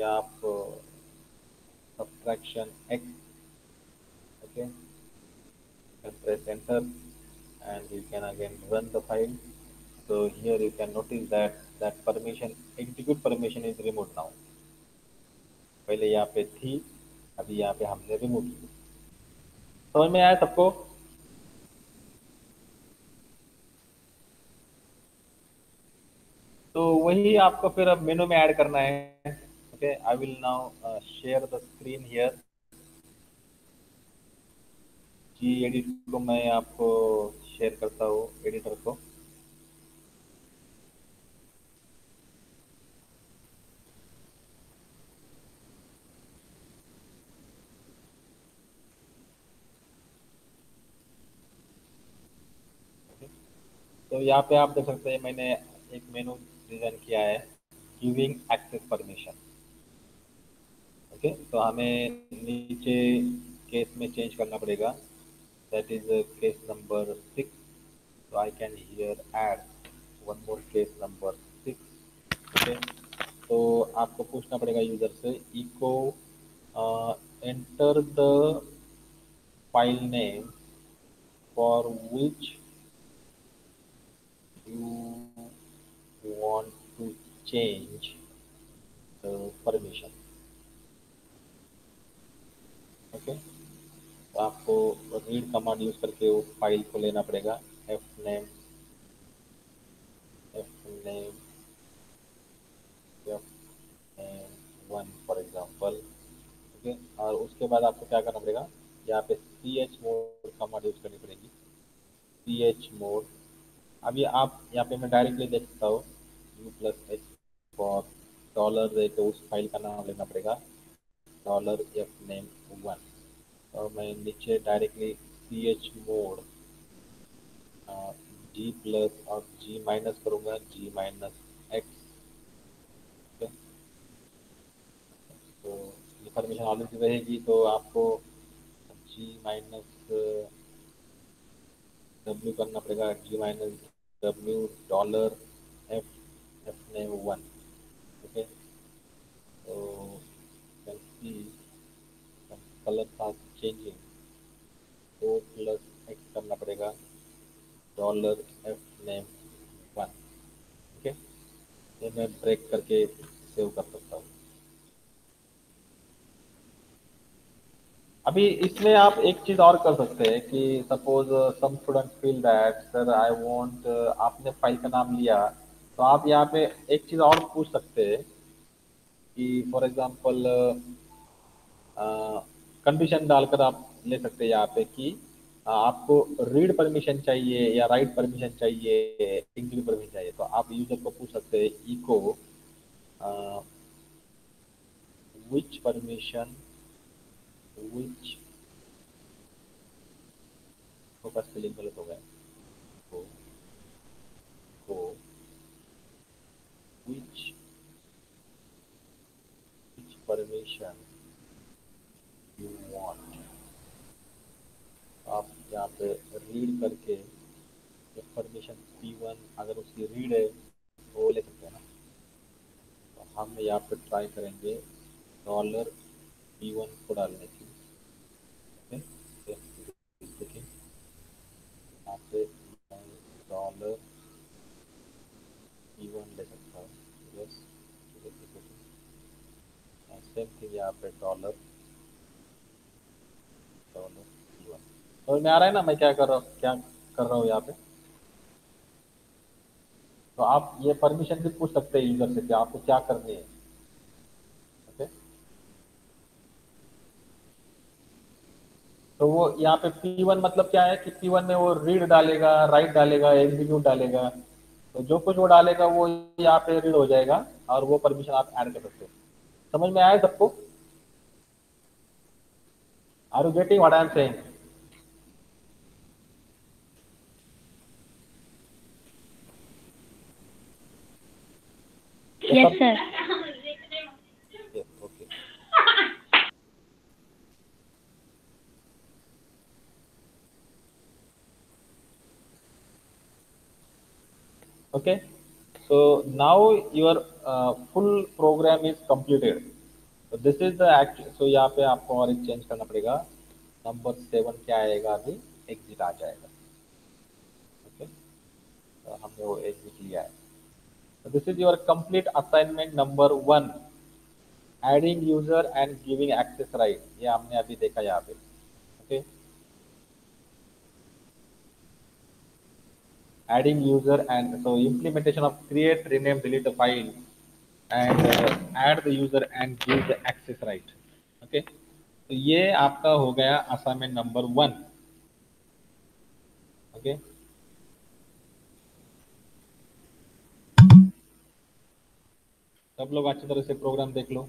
A: या आप x okay and press enter and you can again run the file so here you can notice that that permission execute permission is removed now पहले यहाँ पे थी अभी यहाँ पे हमने रिमूव की समझ में आया सबको तो वही आपको फिर अब मेनू में ऐड करना है okay I will now share the screen here G edit को मैं आपको शेयर करता हूँ, एडिटर को। तो यहाँ पे आप देख सकते हैं, मैंने एक मेनू डिज़ाइन किया है गिविंग एक्सेस परमिशन ओके तो हमें नीचे केस में चेंज करना पड़ेगा। That is case number six तो I can here add one more case number six okay तो आपको पूछना पड़ेगा यूजर से echo enter the file name for which you want to change the permission okay okay? तो आपको read command use करके उस फ़ाइल को लेना पड़ेगा। F name F name F name one for example okay और उसके बाद आपको क्या करना पड़ेगा? यहाँ पे C H mode command use करनी पड़ेगी। सी एच मोड अभी आप, यहाँ पे मैं डायरेक्टली देख सकता हूँ। U plus H for dollar दे के उस फ़ाइल का नाम लेना पड़ेगा। डॉलर एफ़ नेम वन और मैं नीचे directly C H mode G plus और जी माइनस करूँगा जी माइनस एक्स तो इन्फॉर्मेशन ऑलरेडी रहेगी तो आपको जी माइनस डब्ल्यू करना पड़ेगा G minus w dollar f f name one, okay? so you can changing o plus x करना पड़ेगा। Dollar F name one okay ये मैं ब्रेक करके सेव कर सकता हूँ। अभी इसमें आप एक चीज़ और कर सकते हैं कि suppose some student feel that sir I want आपने फ़ाइल का नाम लिया। तो आप यहाँ पे एक चीज़ और पूछ सकते हैं कि फॉर एग्जांपल कंडीशन डालकर आप ले सकते हैं यहाँ पे कि आपको रीड परमिशन चाहिए या राइट परमिशन चाहिए एग्जीक्यूट परमिशन चाहिए। तो आप यूज़र को पूछ सकते हैं इको which permission, which होगा स्पेलिंग गलत हो गया। which which permission? You आप यहाँ पे रीड करके परमिशन P1 अगर उसकी रीड है तो वो ले सकते हैं ना। तो हम यहाँ पे ट्राई करेंगे डॉलर पी वन को डालने की। यहाँ पे डॉलर पी वन ले सकता हूँ। यहाँ पे डॉलर पी और में आ रहा है ना मैं क्या कर रहा हूँ, क्या कर रहा हूँ यहाँ पे? तो आप ये परमिशन भी पूछ सकते हैं यूज़र से कि आपको क्या करनी है। ओके तो वो यहाँ पे P1 मतलब क्या है कि P1 में वो रीड डालेगा राइट डालेगा एग्जीक्यूट डालेगा। तो जो कुछ वो डालेगा वो यहाँ पे रीड हो जाएगा और वो परमिशन आप ऐड कर सकते हो। समझ में आया सबको? Are you getting what I am saying
D: Yes, sir.
A: Yes, okay. Okay, so now your uh, full program is completed. So this is the actual. So यहाँ पे आपको और एक चेंज करना पड़ेगा नंबर सेवन क्या आएगा अभी एग्जिट आ जाएगा ओके तो हमने वो एग्जिट लिया है this is your complete assignment number one. Adding user and giving access right. ये हमने अभी देखा यहाँ पे. User and so implementation of create, rename, delete the file, and uh, add the user and give the access right. Okay. तो ये आपका हो गया assignment number one. Okay. सब लोग अच्छी तरह से प्रोग्राम देख लो।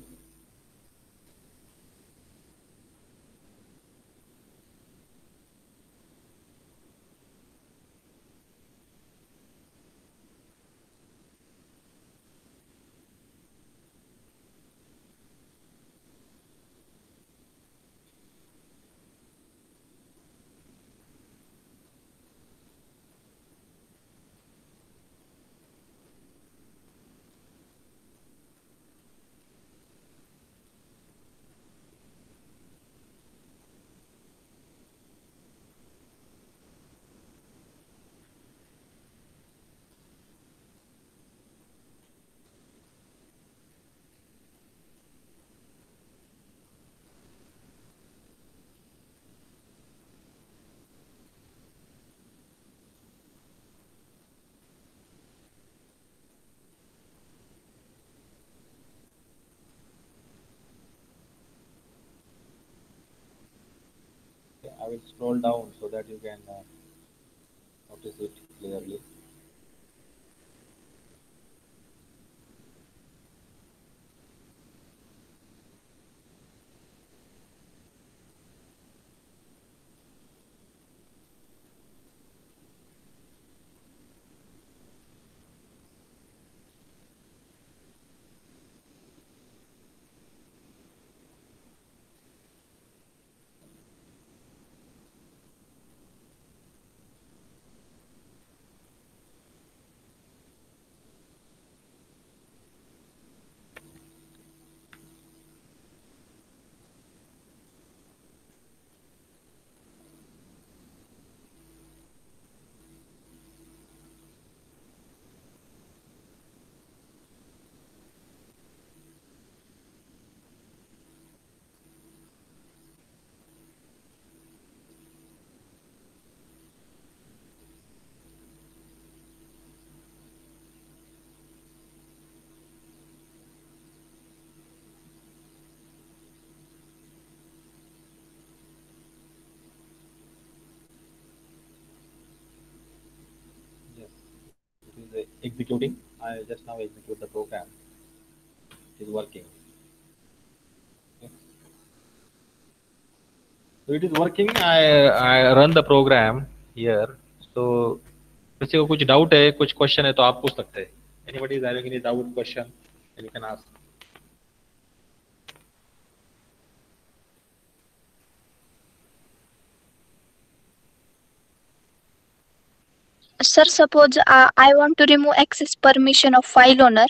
A: Scroll down so that you can uh, notice it clearly. Executing. I just now execute the program. It is working. Okay. So it is working. I I run the program here. So किसी को कुछ doubt है कुछ question है तो आप पूछ सकते हैं anybody is having any doubt question you can ask
C: Sir, suppose uh, I want to remove access permission of file owner,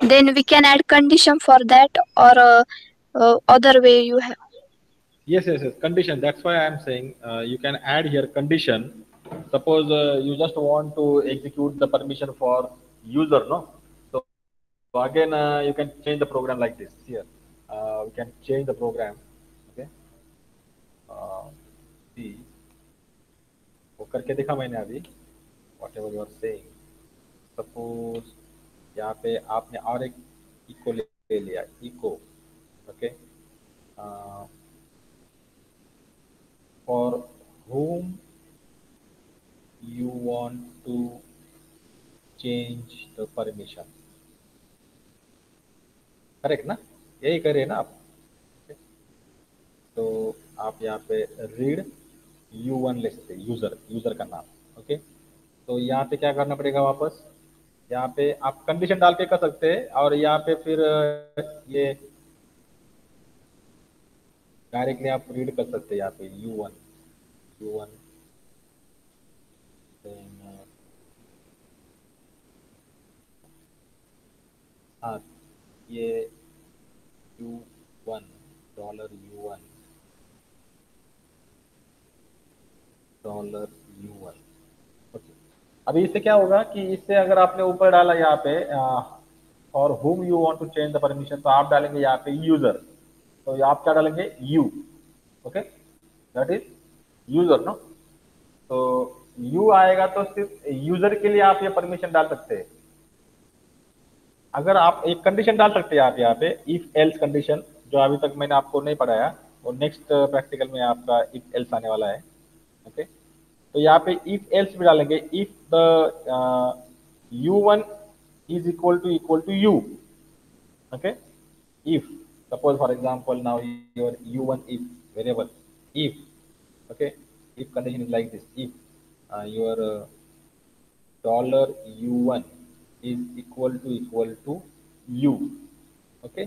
C: then we can add condition for that or uh, uh, other way you have.
A: Yes, yes, yes. Condition. That's why I'm saying uh, you can add here condition. Suppose uh, you just want to execute the permission for user, no? So, so again, uh, you can change the program like this. Here, uh, we can change the program. Okay. Uh, see. वो करके दिखा मैंने अभी whatever you are saying suppose यहाँ पे आपने और एक इको ले लिया echo okay for whom you want to change the permission correct ना यही करे ना आप, okay. तो आप यहाँ पे रीड यू वन ले सकते यूज़र यूज़र का नाम ओके okay. तो यहाँ पे क्या करना पड़ेगा वापस? यहाँ पे आप कंडीशन डाल के कर सकते हैं और यहाँ पे फिर ये डायरेक्टली आप रीड कर सकते हैं यहाँ पे यू वन यू वन हाँ ये U one dollar U one dollar U one अभी इससे क्या होगा कि इससे अगर आपने ऊपर डाला यहाँ पे और whom you want to change the permission तो आप डालेंगे यहाँ पे यूज़र तो आप क्या डालेंगे? U okay that is user no तो यू आएगा तो सिर्फ़ यूज़र के लिए आप ये परमिशन डाल सकते हैं। अगर आप एक कंडीशन डाल सकते हैं आप यहाँ पे इफ़ एल्स कंडीशन जो अभी तक मैंने आपको नहीं पढ़ाया, वो नेक्स्ट प्रैक्टिकल में आपका इफ़ एल्स आने वाला है। ओके तो यहाँ पे इफ़ एल्स भी डालेंगे। If the U one is equal to equal to U okay if suppose for example now your U one if variable if okay if condition is like this if your dollar U one is equal to equal to U okay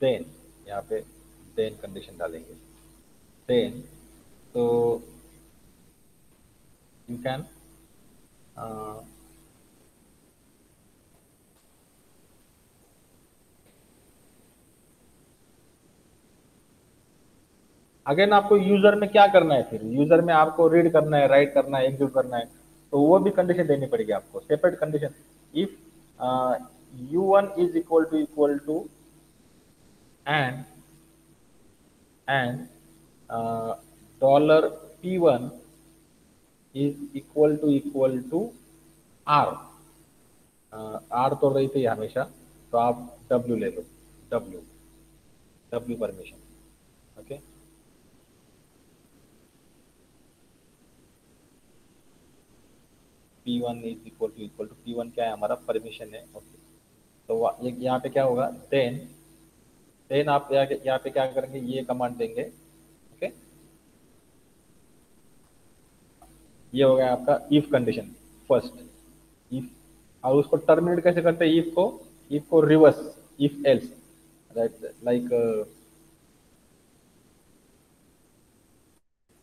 A: then यहाँ पे then condition डालेंगे। Then so you can uh, again आपको user में क्या करना है फिर? User में आपको रीड करना है राइट करना है एग्जीक्यूट करना है तो वो भी कंडीशन देनी पड़ेगी आपको separate condition if U one is equal to equal to and and dollar P one is equal to equal to R R तो रहते ही हमेशा तो आप डब्ल्यू ले लो W W permission okay P one is equal to equal to P one क्या है? हमारा परमिशन है ओके तो ये, यहाँ पे क्या होगा? देन देन आप यहाँ पे क्या करेंगे? ये कमांड देंगे ये हो गया आपका इफ़ कंडीशन फ़र्स्ट इफ़ और उसको टर्मिनेट कैसे करते हैं? इफ़ को इफ़ को reverse if else right like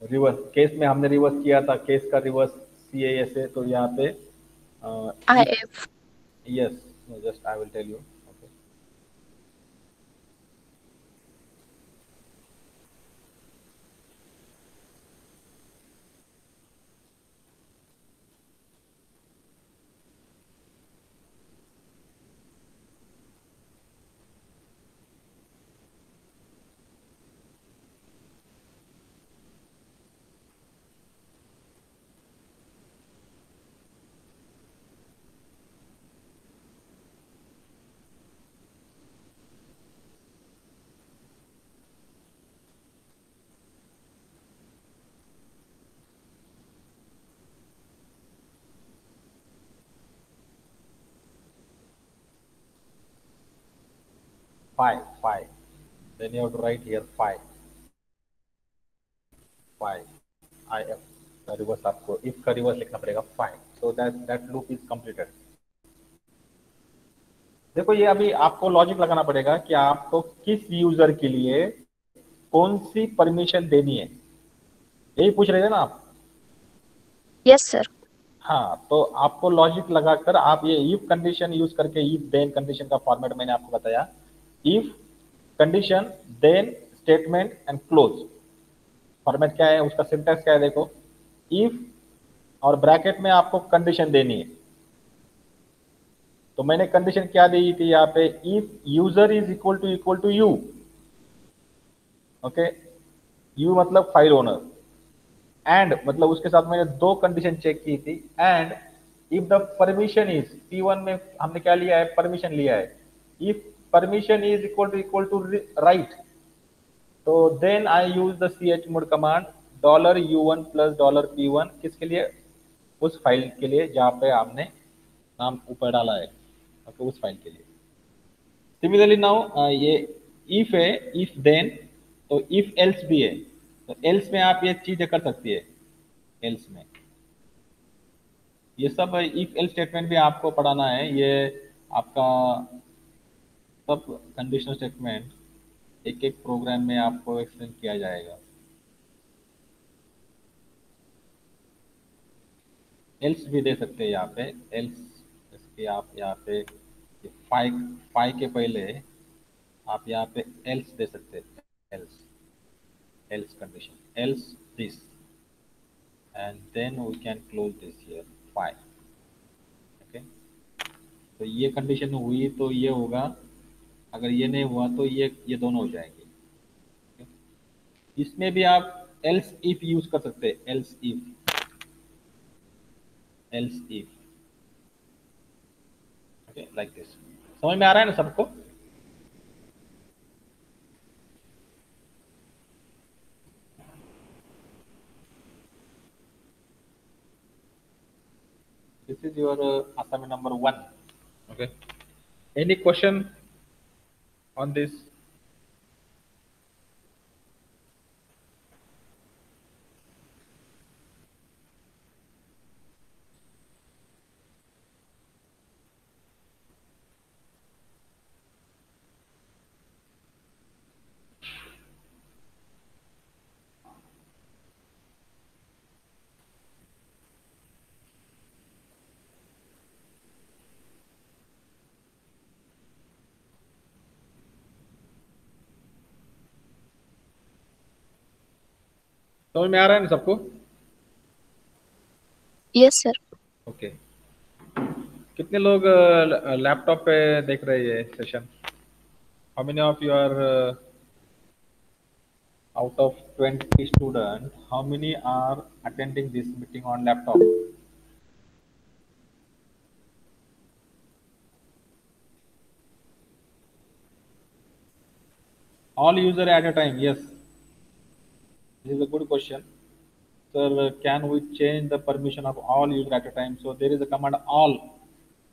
A: reverse case में हमने रिवर्स किया था केस का reverse C A S A तो यहाँ पे. Yes just I will tell you okay phi phi then you have to write here phi phi if का reverse आपको if का रिवर्स लिखना पड़ेगा phi so that that loop is completed. देखो ये अभी आपको लॉजिक लगाना पड़ेगा कि आपको किस यूज़र के लिए कौन सी परमिशन देनी है। यही पूछ रहे थे ना आप?
C: यस सर
A: हाँ तो आपको लॉजिक लगाकर आप ये इफ़ कंडीशन यूज़ करके इफ़ देन कंडीशन का फॉर्मेट मैंने आपको बताया। If condition then statement and close format क्या है? उसका सिंटेक्स क्या है? देखो। इफ़ और ब्रैकेट में आपको कंडीशन देनी है। तो मैंने कंडीशन क्या दी थी यहाँ पे? If user is equal to equal to U okay U मतलब फ़ाइल ओनर एंड मतलब उसके साथ मैंने दो कंडीशन चेक की थी। And if the permission is P one में हमने क्या लिया है? परमिशन लिया है। If permission is equal to equal to right तो then I use the C H mode command dollar U one plus dollar P one किसके लिए? उस फ़ाइल के लिए, जहाँ पे आपने नाम ऊपर डाला है। ओके, उस फ़ाइल के लिए। सिमिलरली नाउ ये इफ़ है इफ़ देन तो इफ़ एल्स भी है। तो एल्स में आप ये चीज़ें कर सकती है। एल्स में। ये सब इफ़ एल स्टेटमेंट भी आपको पढ़ाना है। ये आपका सब कंडीशनल स्टेटमेंट एक एक प्रोग्राम में आपको एक्सप्लेन किया जाएगा। एल्स भी दे सकते हैं यहाँ पे। एल्स इसके आप यहाँ पे फाइव फाइव के पहले आप यहाँ पे एल्स दे सकते हैं। Else else condition, else this, and then we can close this here 5 okay? तो ये कंडीशन हुई तो ये होगा। अगर ये नहीं हुआ तो ये ये दोनों हो जाएँगे। इसमें भी आप एल्स इफ़ यूज़ कर सकते हैं। Else if else if like this समझ में आ रहा है ना सबको? This is your assignment number one okay any question on this समझ में आ रहा है ना सबको?
C: यस सर
A: ओके कितने लोग लैपटॉप पे देख रहे हैं session how many of you are out of twenty student how many are attending this meeting on laptop all user at a time yes. This is a good question. Sir can we change the permission of all user at a time? So there is a command all.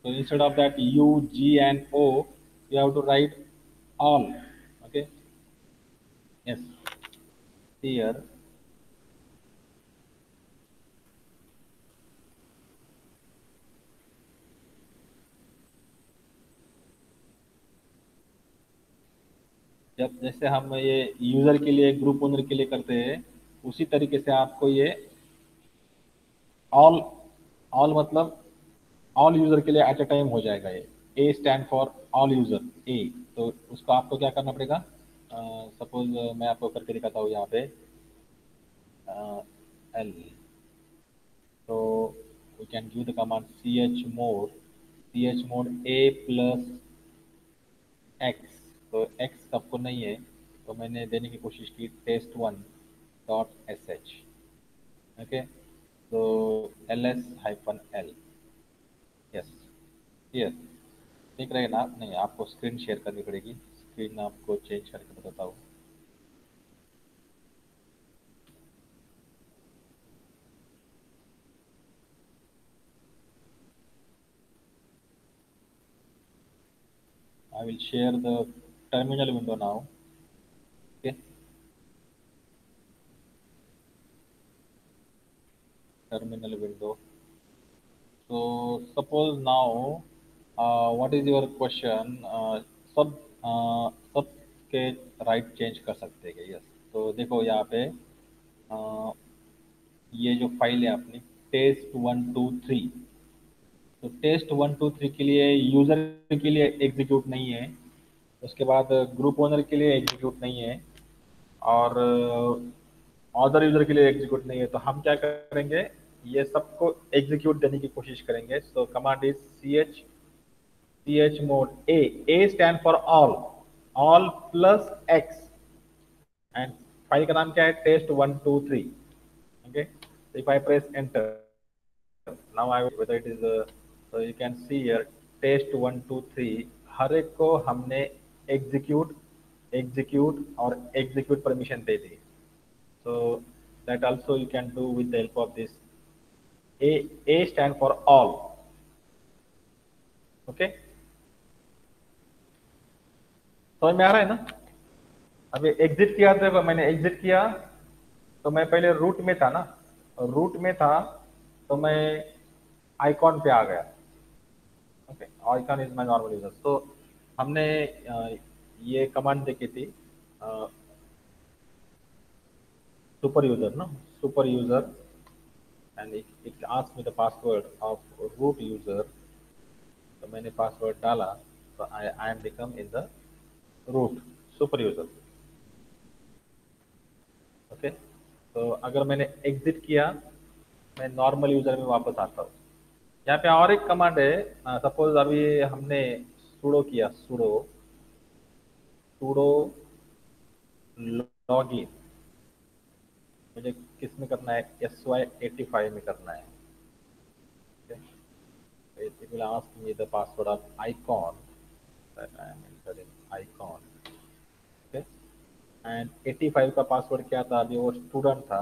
A: So instead of that u g and o you have to write all. Okay? Yes. Here जब जैसे हम ये user के लिए group owner के लिए करते हैं उसी तरीके से आपको ये ऑल ऑल मतलब ऑल यूज़र के लिए एट अ टाइम हो जाएगा ये। A stand for all user A तो उसको आपको क्या करना पड़ेगा? सपोज़ uh, मैं आपको करके दिखाता हूँ यहाँ पे। एल तो we can give the command C H mod C H mod A plus X तो एक्स सबको नहीं है तो मैंने देने की कोशिश की test one dot S H okay तो L S hyphen L yes yes ठीक रहेगा ना? नहीं, आपको स्क्रीन शेयर करनी पड़ेगी। स्क्रीन आपको चेंज करके बताता हूँ। I will share the terminal window now. Okay. Terminal window. So suppose now, uh, what is your question? Uh, सब uh, सब के राइट चेंज कर सकते हैं यस तो देखो यहाँ पे uh, ये जो फ़ाइल है अपनी टेस्ट वन टू थ्री तो टेस्ट वन टू थ्री के लिए यूज़र के लिए एग्जीक्यूट नहीं है उसके बाद ग्रुप ओनर के लिए एग्जीक्यूट नहीं है और अदर यूज़र के लिए एग्जीक्यूट नहीं है। तो हम क्या करेंगे? ये सबको एग्जीक्यूट देने की कोशिश करेंगे। So command is C H C H mod A A stand for all all plus X and file का नाम क्या है? Test one two three okay if I press enter now I will, whether it is a so you can see here, test हर एक को हमने execute execute और execute permission the so that also you can do with the help of this a a stand for all okay समझ में आ रहा है ना अभी एग्जिट किया था मैंने एग्जिट किया तो मैं पहले रूट में था ना रूट में था तो मैं आइकॉन पे आ गया okay icon is my normal user तो हमने ये कमांड देखी थी सुपर यूज़र ना? Super user and it ask me the password of root user तो मैंने पासवर्ड डाला तो I I am become in the root super user okay तो अगर मैंने एग्जिट किया, मैं नॉर्मल यूज़र में वापस आता हूँ। यहाँ पे और एक कमांड है सपोज़ अभी हमने सुडो किया, सुडो। सुडो लॉगिन मुझे किसमें करना है। एस वाई एटी फाइव में करना है am entering icon okay and 85 का पासवर्ड क्या था? अभी वो स्टूडेंट था।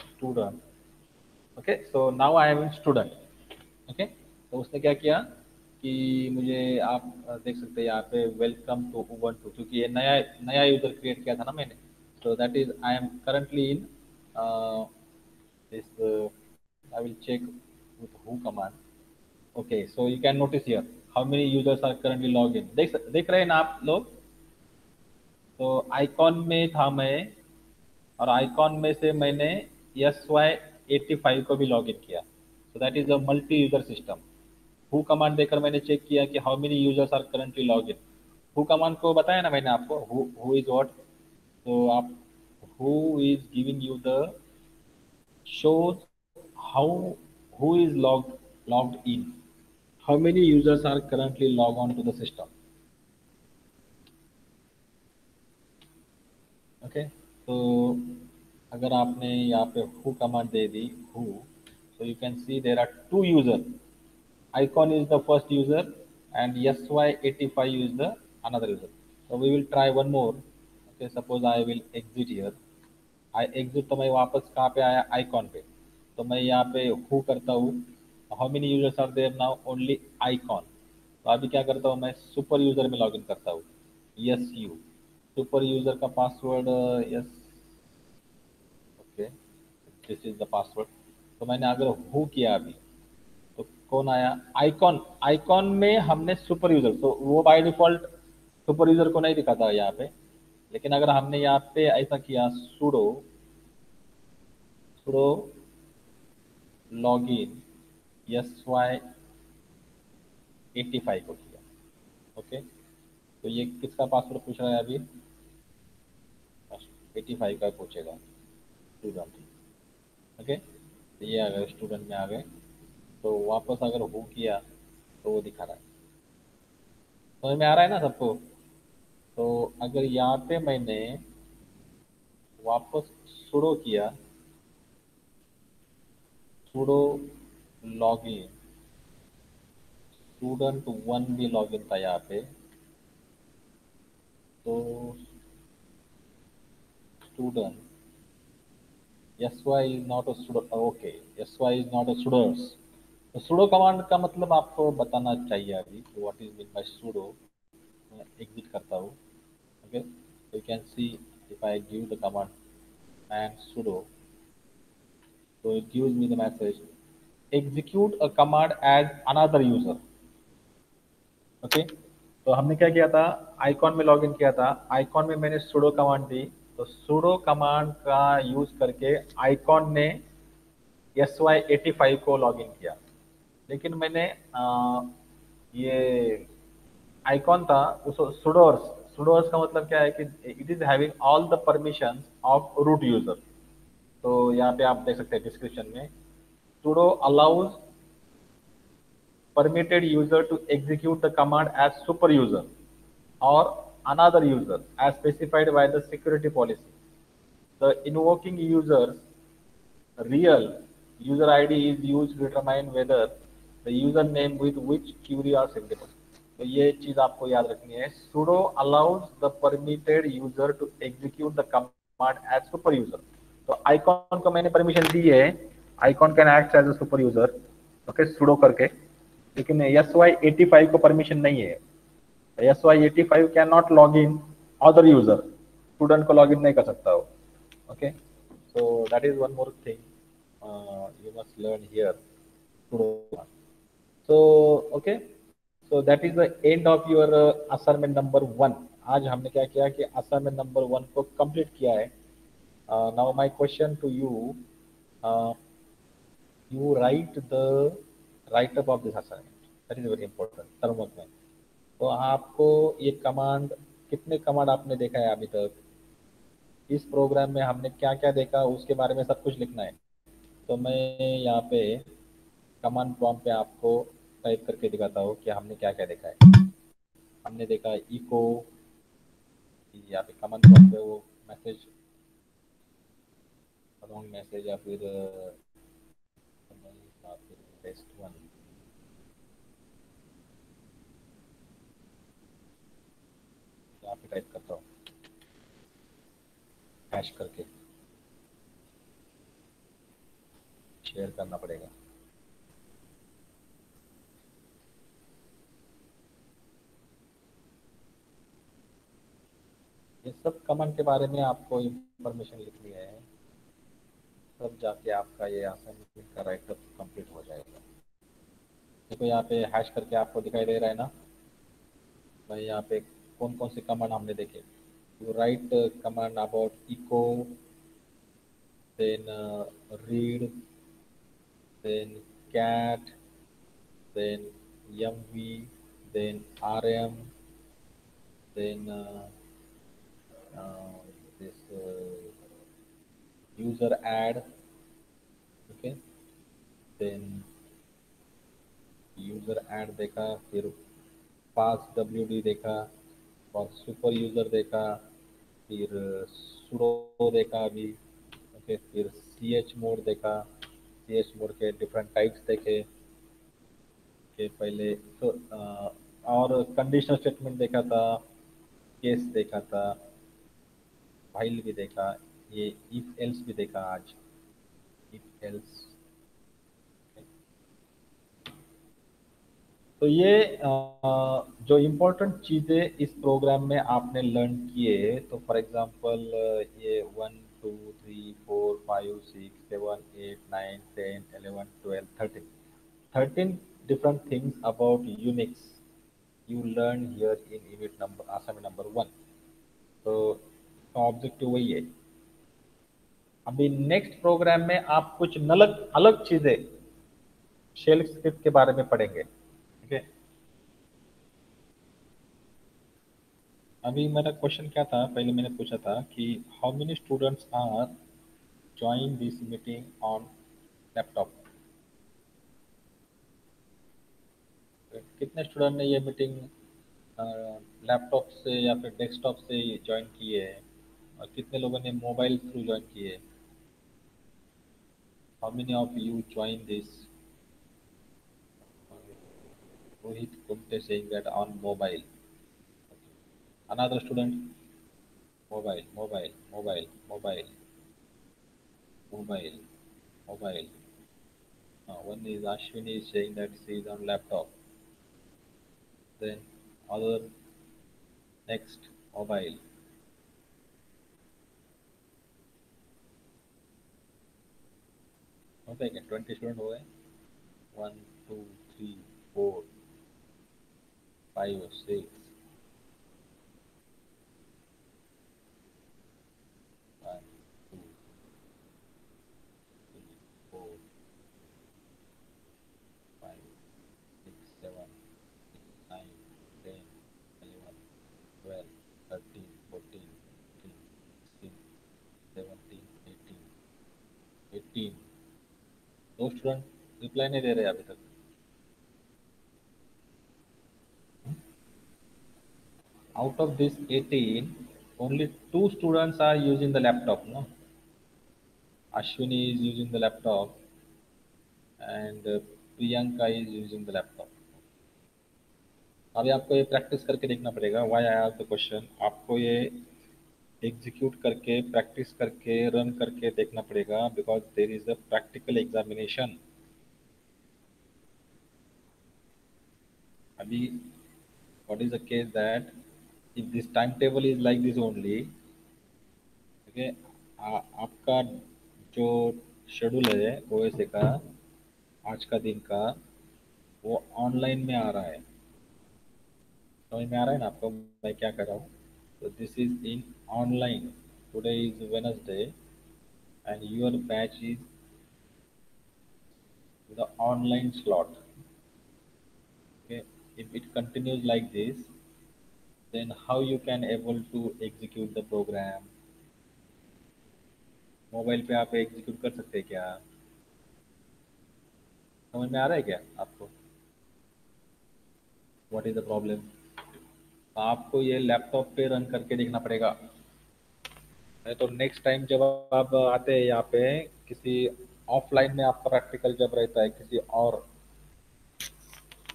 A: Student okay so now I am in student okay तो उसने क्या किया? कि मुझे आप देख सकते हैं यहाँ पे वेलकम टू उबन टू क्योंकि ये नया नया यूज़र क्रिएट किया था ना मैंने। Is I am currently in uh, this uh, I will check with who command. Okay so you can notice here how many users are currently logged in. देख देख रहे हैं ना आप लोग? तो आइकॉन में था मैं और आइकॉन में से मैंने एस वाई एट्टी फाइव को भी लॉग इन किया। So that is a multi user system who command देकर मैंने चेक किया कि how many users are currently log in who command को बताया ना मैंने आपको? हु इज़ वॉट तो आप who is giving you the show how who is log log in how many users are currently log on to the system okay तो अगर आपने यहाँ पे हु कमांड दे दी who so you can see there are two user icon is the first user and sy85 is the another user. So, we will try one more. Okay, suppose I will exit here. I exit तो मैं वापस कहाँ पे आया? Icon पे। तो मैं यहाँ पे हु करता हूँ? How many users are there now only icon तो अभी क्या करता हूँ? मैं सुपर यूज़र में लॉगिन करता हूँ। यस यू सुपर यूज़र का password yes okay this is the password तो मैंने अगर हु किया अभी कौन आया? आइकॉन आइकॉन में हमने सुपर यूज़र तो वो बाय डिफ़ॉल्ट सुपर यूज़र को नहीं दिखाता यहाँ पे। लेकिन अगर हमने यहाँ पे ऐसा किया sudo sudo login S Y eighty five को किया। ओके तो ये किसका पासवर्ड पूछ रहा है अभी? एट्टी फाइव का पूछेगा स्टूडेंट ओके तो ये आ गए स्टूडेंट में आ गए। तो वापस अगर हो किया तो वो दिखा रहा है। समझ तो में आ रहा है ना सबको? तो अगर यहाँ पे मैंने वापस सुडो किया सुडो लॉगिन स्टूडेंट वन भी लॉगिन था यहाँ पे तो student S is not a student okay S Y is not a students तो सुडो कमांड का मतलब आपको बताना चाहिए अभी what is mean by sudo exit can see if I give the command man sudo, so it gives me the message execute a command as another user. Okay तो हमने क्या किया था? आइकॉन में लॉगिन किया था। आइकॉन में मैंने सुडो कमांड दी। तो सुडो कमांड का यूज़ करके आइकॉन ने एस वाई एटी फाइव को लॉगिन किया। लेकिन मैंने आ, ये आइकॉन था उसको सुडोर्स सुडोर्स का मतलब क्या है कि it is having all the permission of root user तो यहाँ पे आप देख सकते हैं डिस्क्रिप्शन में sudo allows permitted user to execute the command as super user और another user as specified by the security policy the invoking user real user I D is use to determine whether the username with which query are executable. तो ये चीज़ आपको याद रखनी है। Sudo allows the permitted user to execute the command as super user. तो icon को मैंने permission दी है। Icon can act as a super user okay sudo करके। लेकिन एस वाई एटी फाइव को परमिशन नहीं है। S Y eighty five can not log in other user student को लॉग इन नहीं कर सकता हो okay so that is one more thing you must learn here sudo so okay so that is the end of your uh, assignment number आज हमने क्या किया कि assignment number one को complete किया है uh, question to you uh, you write the write up of this assignment that is very important term of mind तो आपको ये कमांड कितने कमांड आपने देखा है अभी तक इस प्रोग्राम में हमने क्या क्या देखा उसके बारे में सब कुछ लिखना है तो मैं यहाँ पे कमांड प्रॉम्प्ट पे आपको टाइप करके दिखाता हूँ कि हमने क्या क्या देखा है। हमने देखा इको यहाँ पे कमांड प्रॉम्प्ट पे वो मैसेज रॉन्ग मैसेज या फिर बेस्ट वन यहाँ पे टाइप करता हूँ। हैश करके। शेयर करना पड़ेगा। ये सब कमेंट के बारे में आपको इंफॉर्मेशन लिखनी है। तब जाके आपका ये असाइनमेंट का राइटअप कंप्लीट हो जाएगा। देखो यहाँ पे हैश करके आपको दिखाई दे रहा है ना? भाई यहाँ पे कौन कौन से कमांड हमने देखे? You write command about echo then read then cat then mv then rm then uh, uh, this uh, user add okay? Then user add देखा फिर पास wd देखा और सुपर यूज़र देखा फिर sudo देखा अभी ओके फिर सी एच मोड देखा सी एच मोड के डिफरेंट टाइप्स देखे के पहले तो आ, और कंडीशनल स्टेटमेंट देखा था केस देखा था फ़ाइल भी देखा, ये इफ़ एल्स भी देखा आज। इफ़ एल्स तो ये जो इम्पोर्टेंट चीज़ें इस प्रोग्राम में आपने लर्न किए तो फॉर एग्जांपल ये one two three four five six seven eight nine ten eleven twelve thirteen thirteen different things about Unix. You learn here in unit number, assignment number one. तो objective वही है। अभी next programme में आप कुछ अलग अलग चीज़ें शेल स्क्रिप्ट के बारे में पढ़ेंगे, ठीक है? अभी मेरा क्वेश्चन क्या था? पहले मैंने पूछा था कि how many students are join this meeting on laptop कितने स्टूडेंट ने ये मीटिंग लैपटॉप से या फिर डेस्कटॉप से ज्वाइन किए है? और कितने लोगों ने मोबाइल थ्रू ज्वाइन किए? How many of you join this Rohit Kumte saying that on mobile another student mobile mobile mobile mobile mobile mobile is Ashwini is saying that she is on laptop. Then other, next, mobile. है क्या twenty student हो गए one two three four five six one two three four five six seven nine ten eleven twelve thirteen fourteen fifteen sixteen seventeen eighteen eighteen दो student reply नहीं दे रहे अभी तक। Out of this 18 only two students are using the laptop no Ashwini is using the laptop and Priyanka is using the laptop अभी आपको ये practice करके देखना पड़ेगा why I are the question आपको ये एग्जीक्यूट करके प्रैक्टिस करके रन करके देखना पड़ेगा because there is a practical examination अभी what is the case that if this timetable is like this only okay आ, आपका जो शेड्यूल है ओएसए का आज का दिन का वो ऑनलाइन में आ रहा है। समझ में आ रहा है ना आपको? मैं क्या कर रहा हूँ? तो this is in online today is Wednesday and your batch is the online slot okay if it continues like this then how you can able to execute the program mobile पे आप एग्जीक्यूट कर सकते हैं क्या समझ में आ रहा है क्या आपको व्हाट इज द प्रॉब्लम तो आपको ये लैपटॉप पे रन करके देखना पड़ेगा। तो नेक्स्ट टाइम जब आप आते हैं यहाँ पे, किसी ऑफलाइन में आपका प्रैक्टिकल जब रहता है, किसी और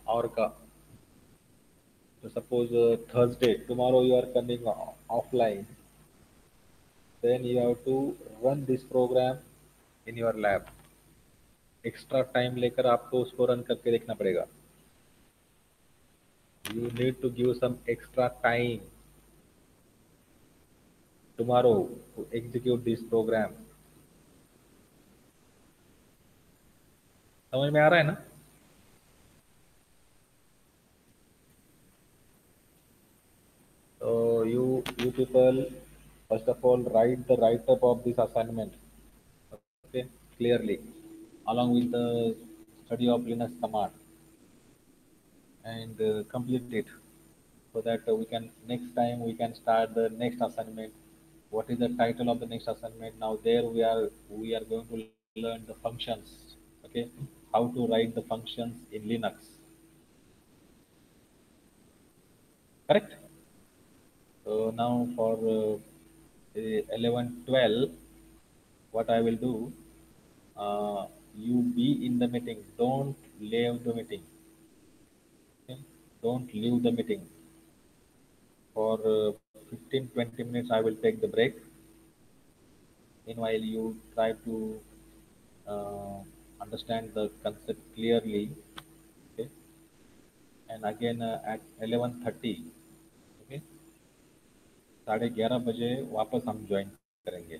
A: और का। तो suppose Thursday tomorrow you are coming offline then you have to run this program in your lab extra time लेकर आपको उसको रन करके देखना पड़ेगा। you need to give some extra time tomorrow to execute this program समझ में आ रहा है ना So you you people first of all write the write up of this assignment okay clearly along with the study of Linux command and uh, complete it so that uh, we can next time we can start the next assignment. What is the title of the next assignment? Now there we are we are going to learn the functions. Okay, how to write the functions in Linux. Correct. So now for uh, 11, 12, what I will do, uh, you be in the meeting. Don't leave the meeting Okay? Don't leave the meeting. For uh, 15, 20 minutes, I will take the break. Meanwhile, you try to uh, understand the concept clearly. Okay? And again uh, at 11.30, okay? साढ़े ग्यारह बजे वापस हम join करेंगे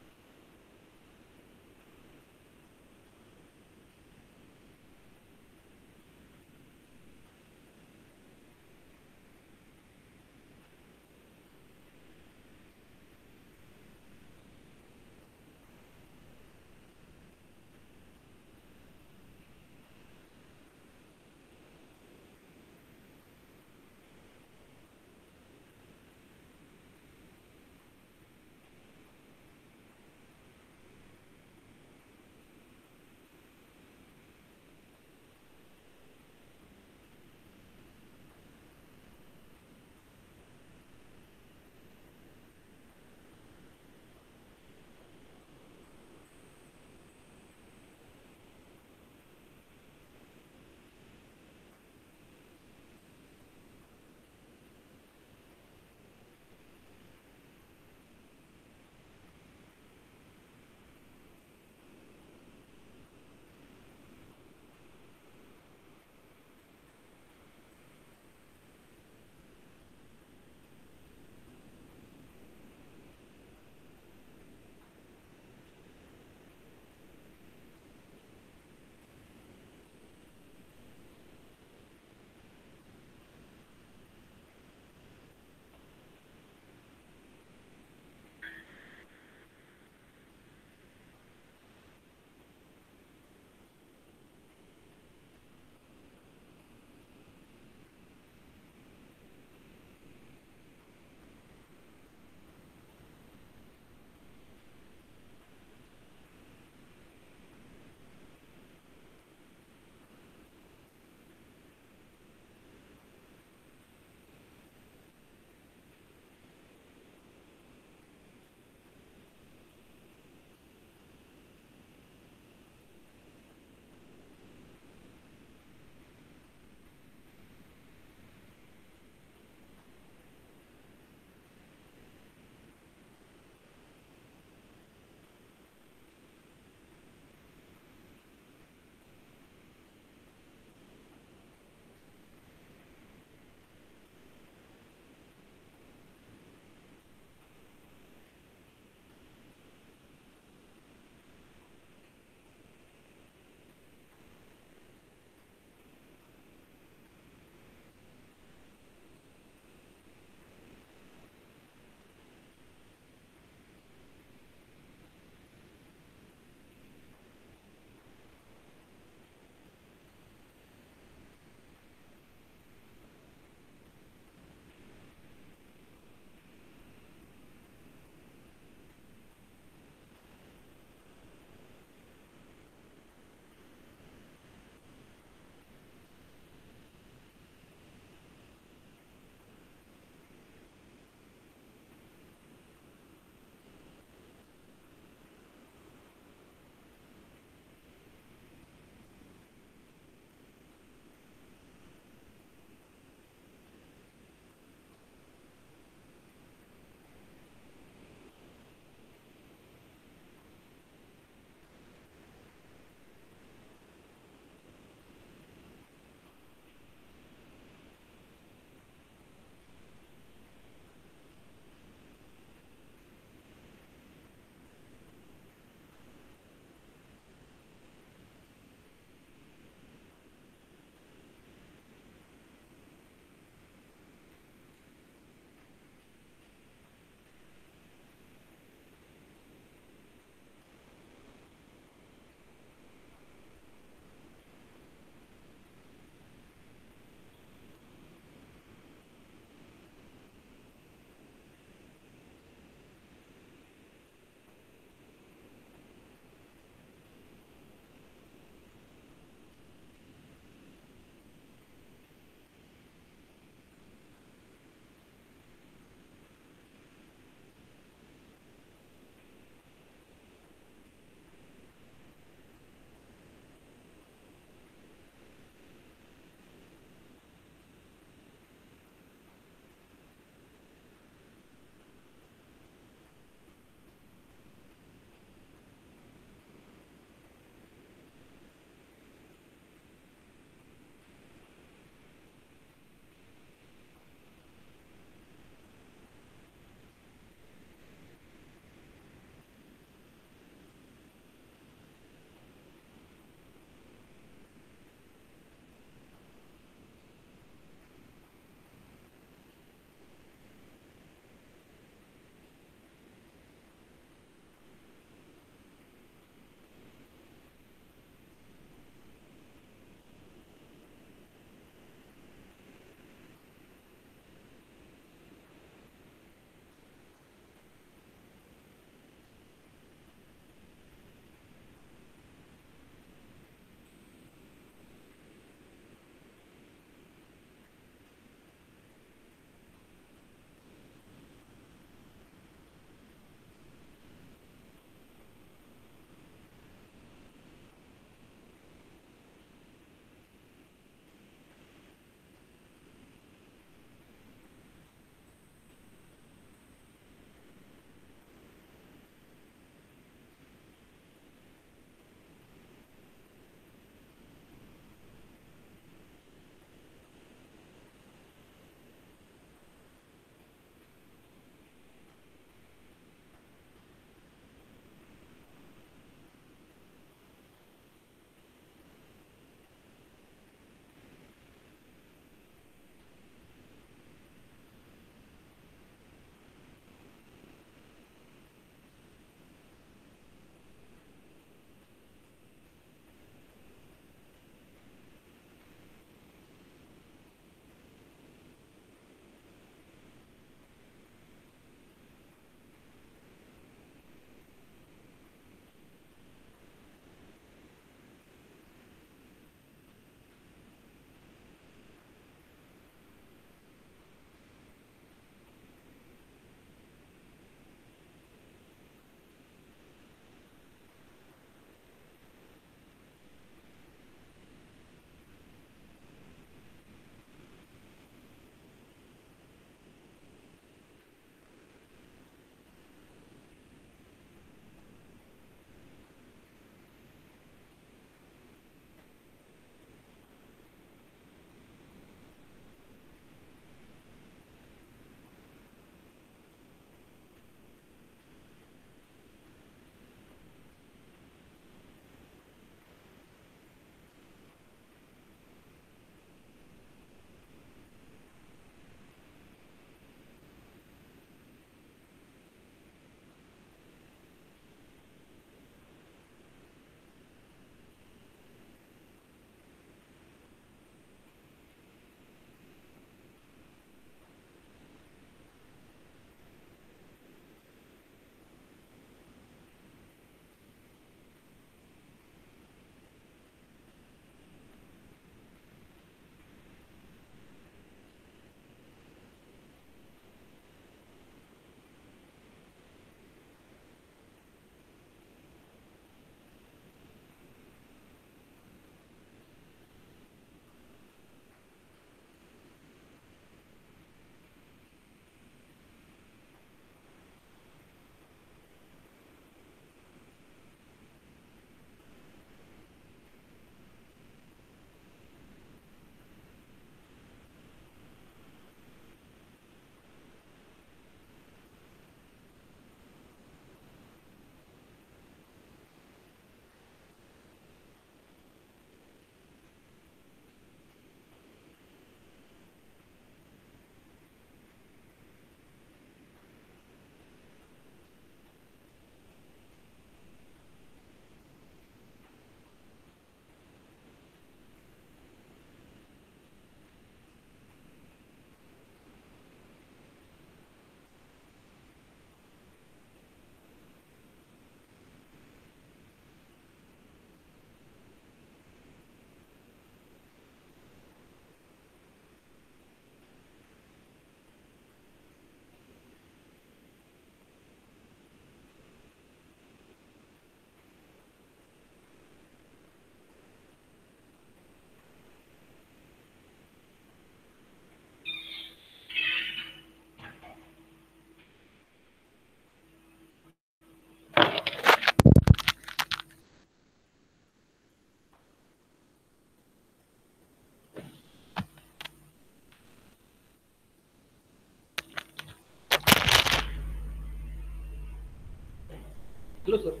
A: hello sir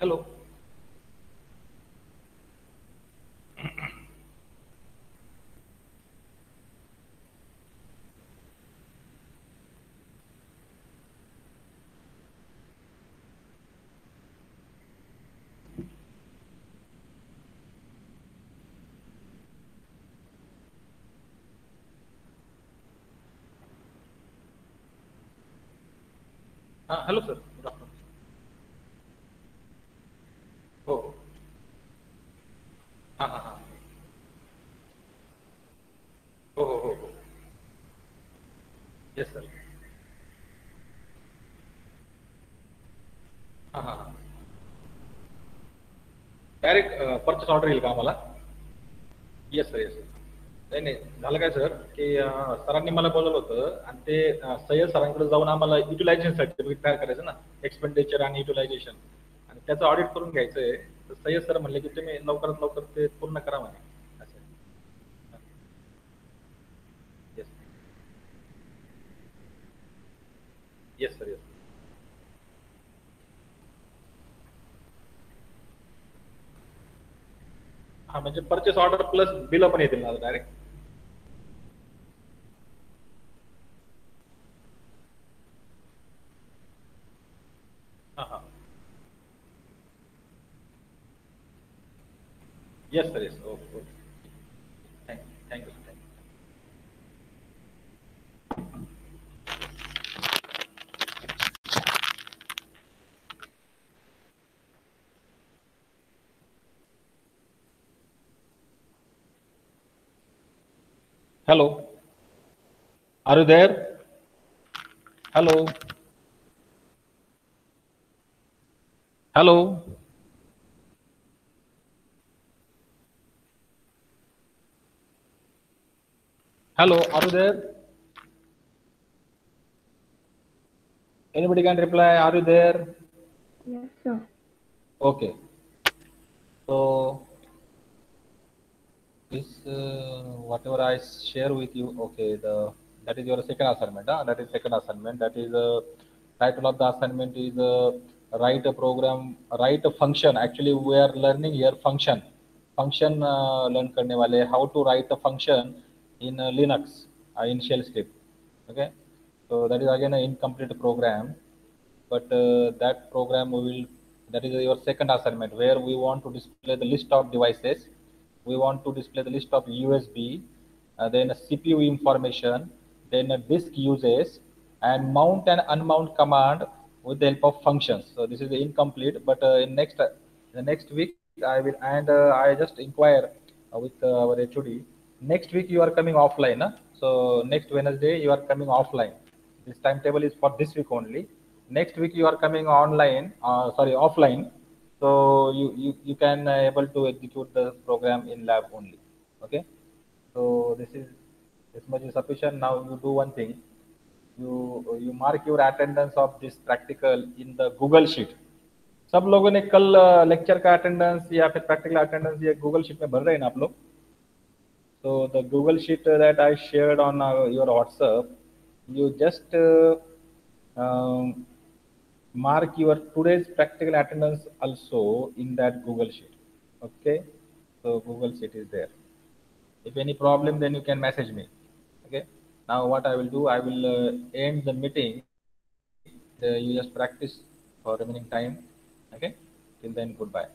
A: hello hello sir direct purchase order येईल का आम्हाला? Yes sir yes sir नाही नाही झालं काय सर की सरांनी मला बोलवलं होतं आणि ते सय्यद सरांकडे जाऊन आम्हाला युटिलायझेशन सर्टिफिकेट तयार करायचं ना एक्सपेंडिचर आणि युटिलायझेशन आणि त्याचं ऑडिट करून घ्यायचं आहे तर सय्यद सर म्हणले की तुम्ही लवकरात लवकर ते पूर्ण करा म्हणे. हा म्हणजे परचेस ऑर्डर प्लस बिल पण येतील ना डायरेक्ट हाँ हाँ। Sir Hello. Are you there? Hello. Hello. Hello, are you there? Anybody can reply, are you there?
B: Yes, sir.
A: Okay. So, this uh, whatever I share with you. Okay, the that is your second assignment. Huh? That is second assignment. That is the uh, title of the assignment is uh, write a program, write a function. Actually, we are learning here function. Function uh, learn karne wale how to write a function in uh, Linux uh, in shell script. Okay, so that is again an incomplete program, but uh, that program we will that is your second assignment where we want to display the list of devices we want to display the list of usb uh, then a cpu information then a disk uses and mount and unmount command with the help of functions. So this is incomplete but uh, in next the next week i will and uh, i just inquire uh, with uh, our hod next week you are coming offline huh? so next wednesday you are coming offline. This timetable is for this week only. Next week you are coming online sorry offline so you you, you can uh, able to execute the program in lab only okay so this is this much is sufficient now you do one thing you you mark your attendance of this practical in the google sheet सब लोगों ने कल lecture का attendance या फिर practical attendance ये Google sheet में भर रहे हैं ना आप लोग so the google sheet that i shared on uh, your whatsapp you just uh, um, mark your today's practical attendance also in that google sheet. Okay? So google sheet is there. If any problem then you can message me. Okay? Now what i will do i will uh, end the meeting. Uh, you just practice for remaining time. Okay? Till then goodbye